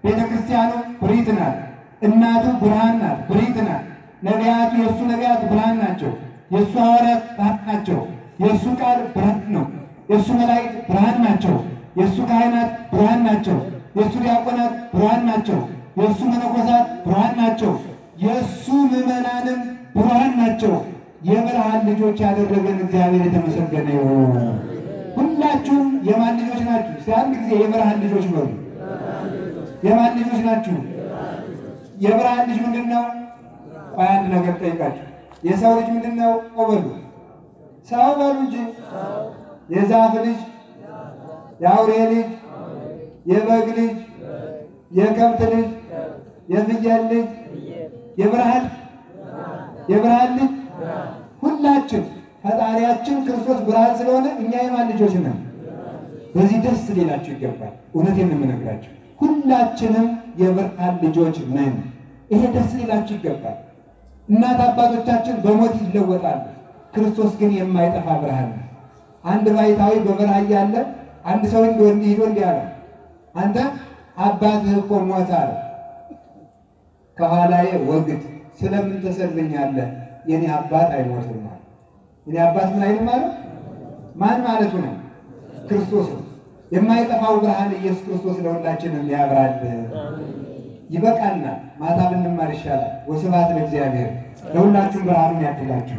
ቤተ ክርስቲያኑ ብሪት ናት። እናቱ ብርሃን ናት፣ ብሪት ናት። ነቢያቱ የእሱ ነቢያት ብርሃን ናቸው። የእሱ ሐዋርያት ብርሃን ናቸው። የእሱ ቃል ብርሃን ነው። የእሱ መላእክት ብርሃን ናቸው። የእሱ ካህናት ብርሃን ናቸው። የእሱ ዲያቆናት ብርሃን ናቸው። የእሱ መነኮሳት ብርሃን ናቸው። የእሱ ምዕመናንም ብርሃን ናቸው። የብርሃን ልጆች ያደረገን እግዚአብሔር የተመሰገነ ይሁን። ሁላችሁም የማን ልጆች ናችሁ? አንድ ጊዜ የብርሃን ልጆች በሉ። የማን ልጆች ናችሁ? የብርሃን ልጅ ምንድን ነው? አንድ ነገር ጠይቃችሁ። የሰው ልጅ ምንድን ነው? በሉ ሰው በሉ እንጂ የዛፍ ልጅ፣ የአውሬ ልጅ፣ የበግ ልጅ፣ የከብት ልጅ፣ የፍየል ልጅ፣ የብርሃን የብርሃን ልጅ ሁላችን ፈጣሪያችን ክርስቶስ ብርሃን ስለሆነ እኛ የማን ልጆች ነን? በዚህ ደስ ሊላችሁ ይገባል። እውነቴን የምነግራችሁ። ሁላችንም የብርሃን ልጆች ነን። ይሄ ደስ ሊላችሁ ይገባል። እናት አባቶቻችን በሞት ይለወጣሉ። ክርስቶስ ግን የማይጠፋ ብርሃን ነው። አንድ ባይታዊ በበረሃ እያለ አንድ ሰው እንዲ ወንድ ሂዶ እንዲህ አለ፣ አንተ አባትህ እኮ ሞተ አለ። ከኋላዬ ወግድ ስለምን ተሰልኛለህ? የኔ አባት አይሞትም የኔ አባት ምን አይልም አለ። ማን ማለቱ ነው? ክርስቶስ ነው። የማይጠፋው ብርሃን ኢየሱስ ክርስቶስ ለሁላችንም ያብራል። ይበቃልና ማታ ብንማር ይሻላል። ወስብሐት ለእግዚአብሔር። ለሁላችሁም ብርሃኑን ያድላችሁ።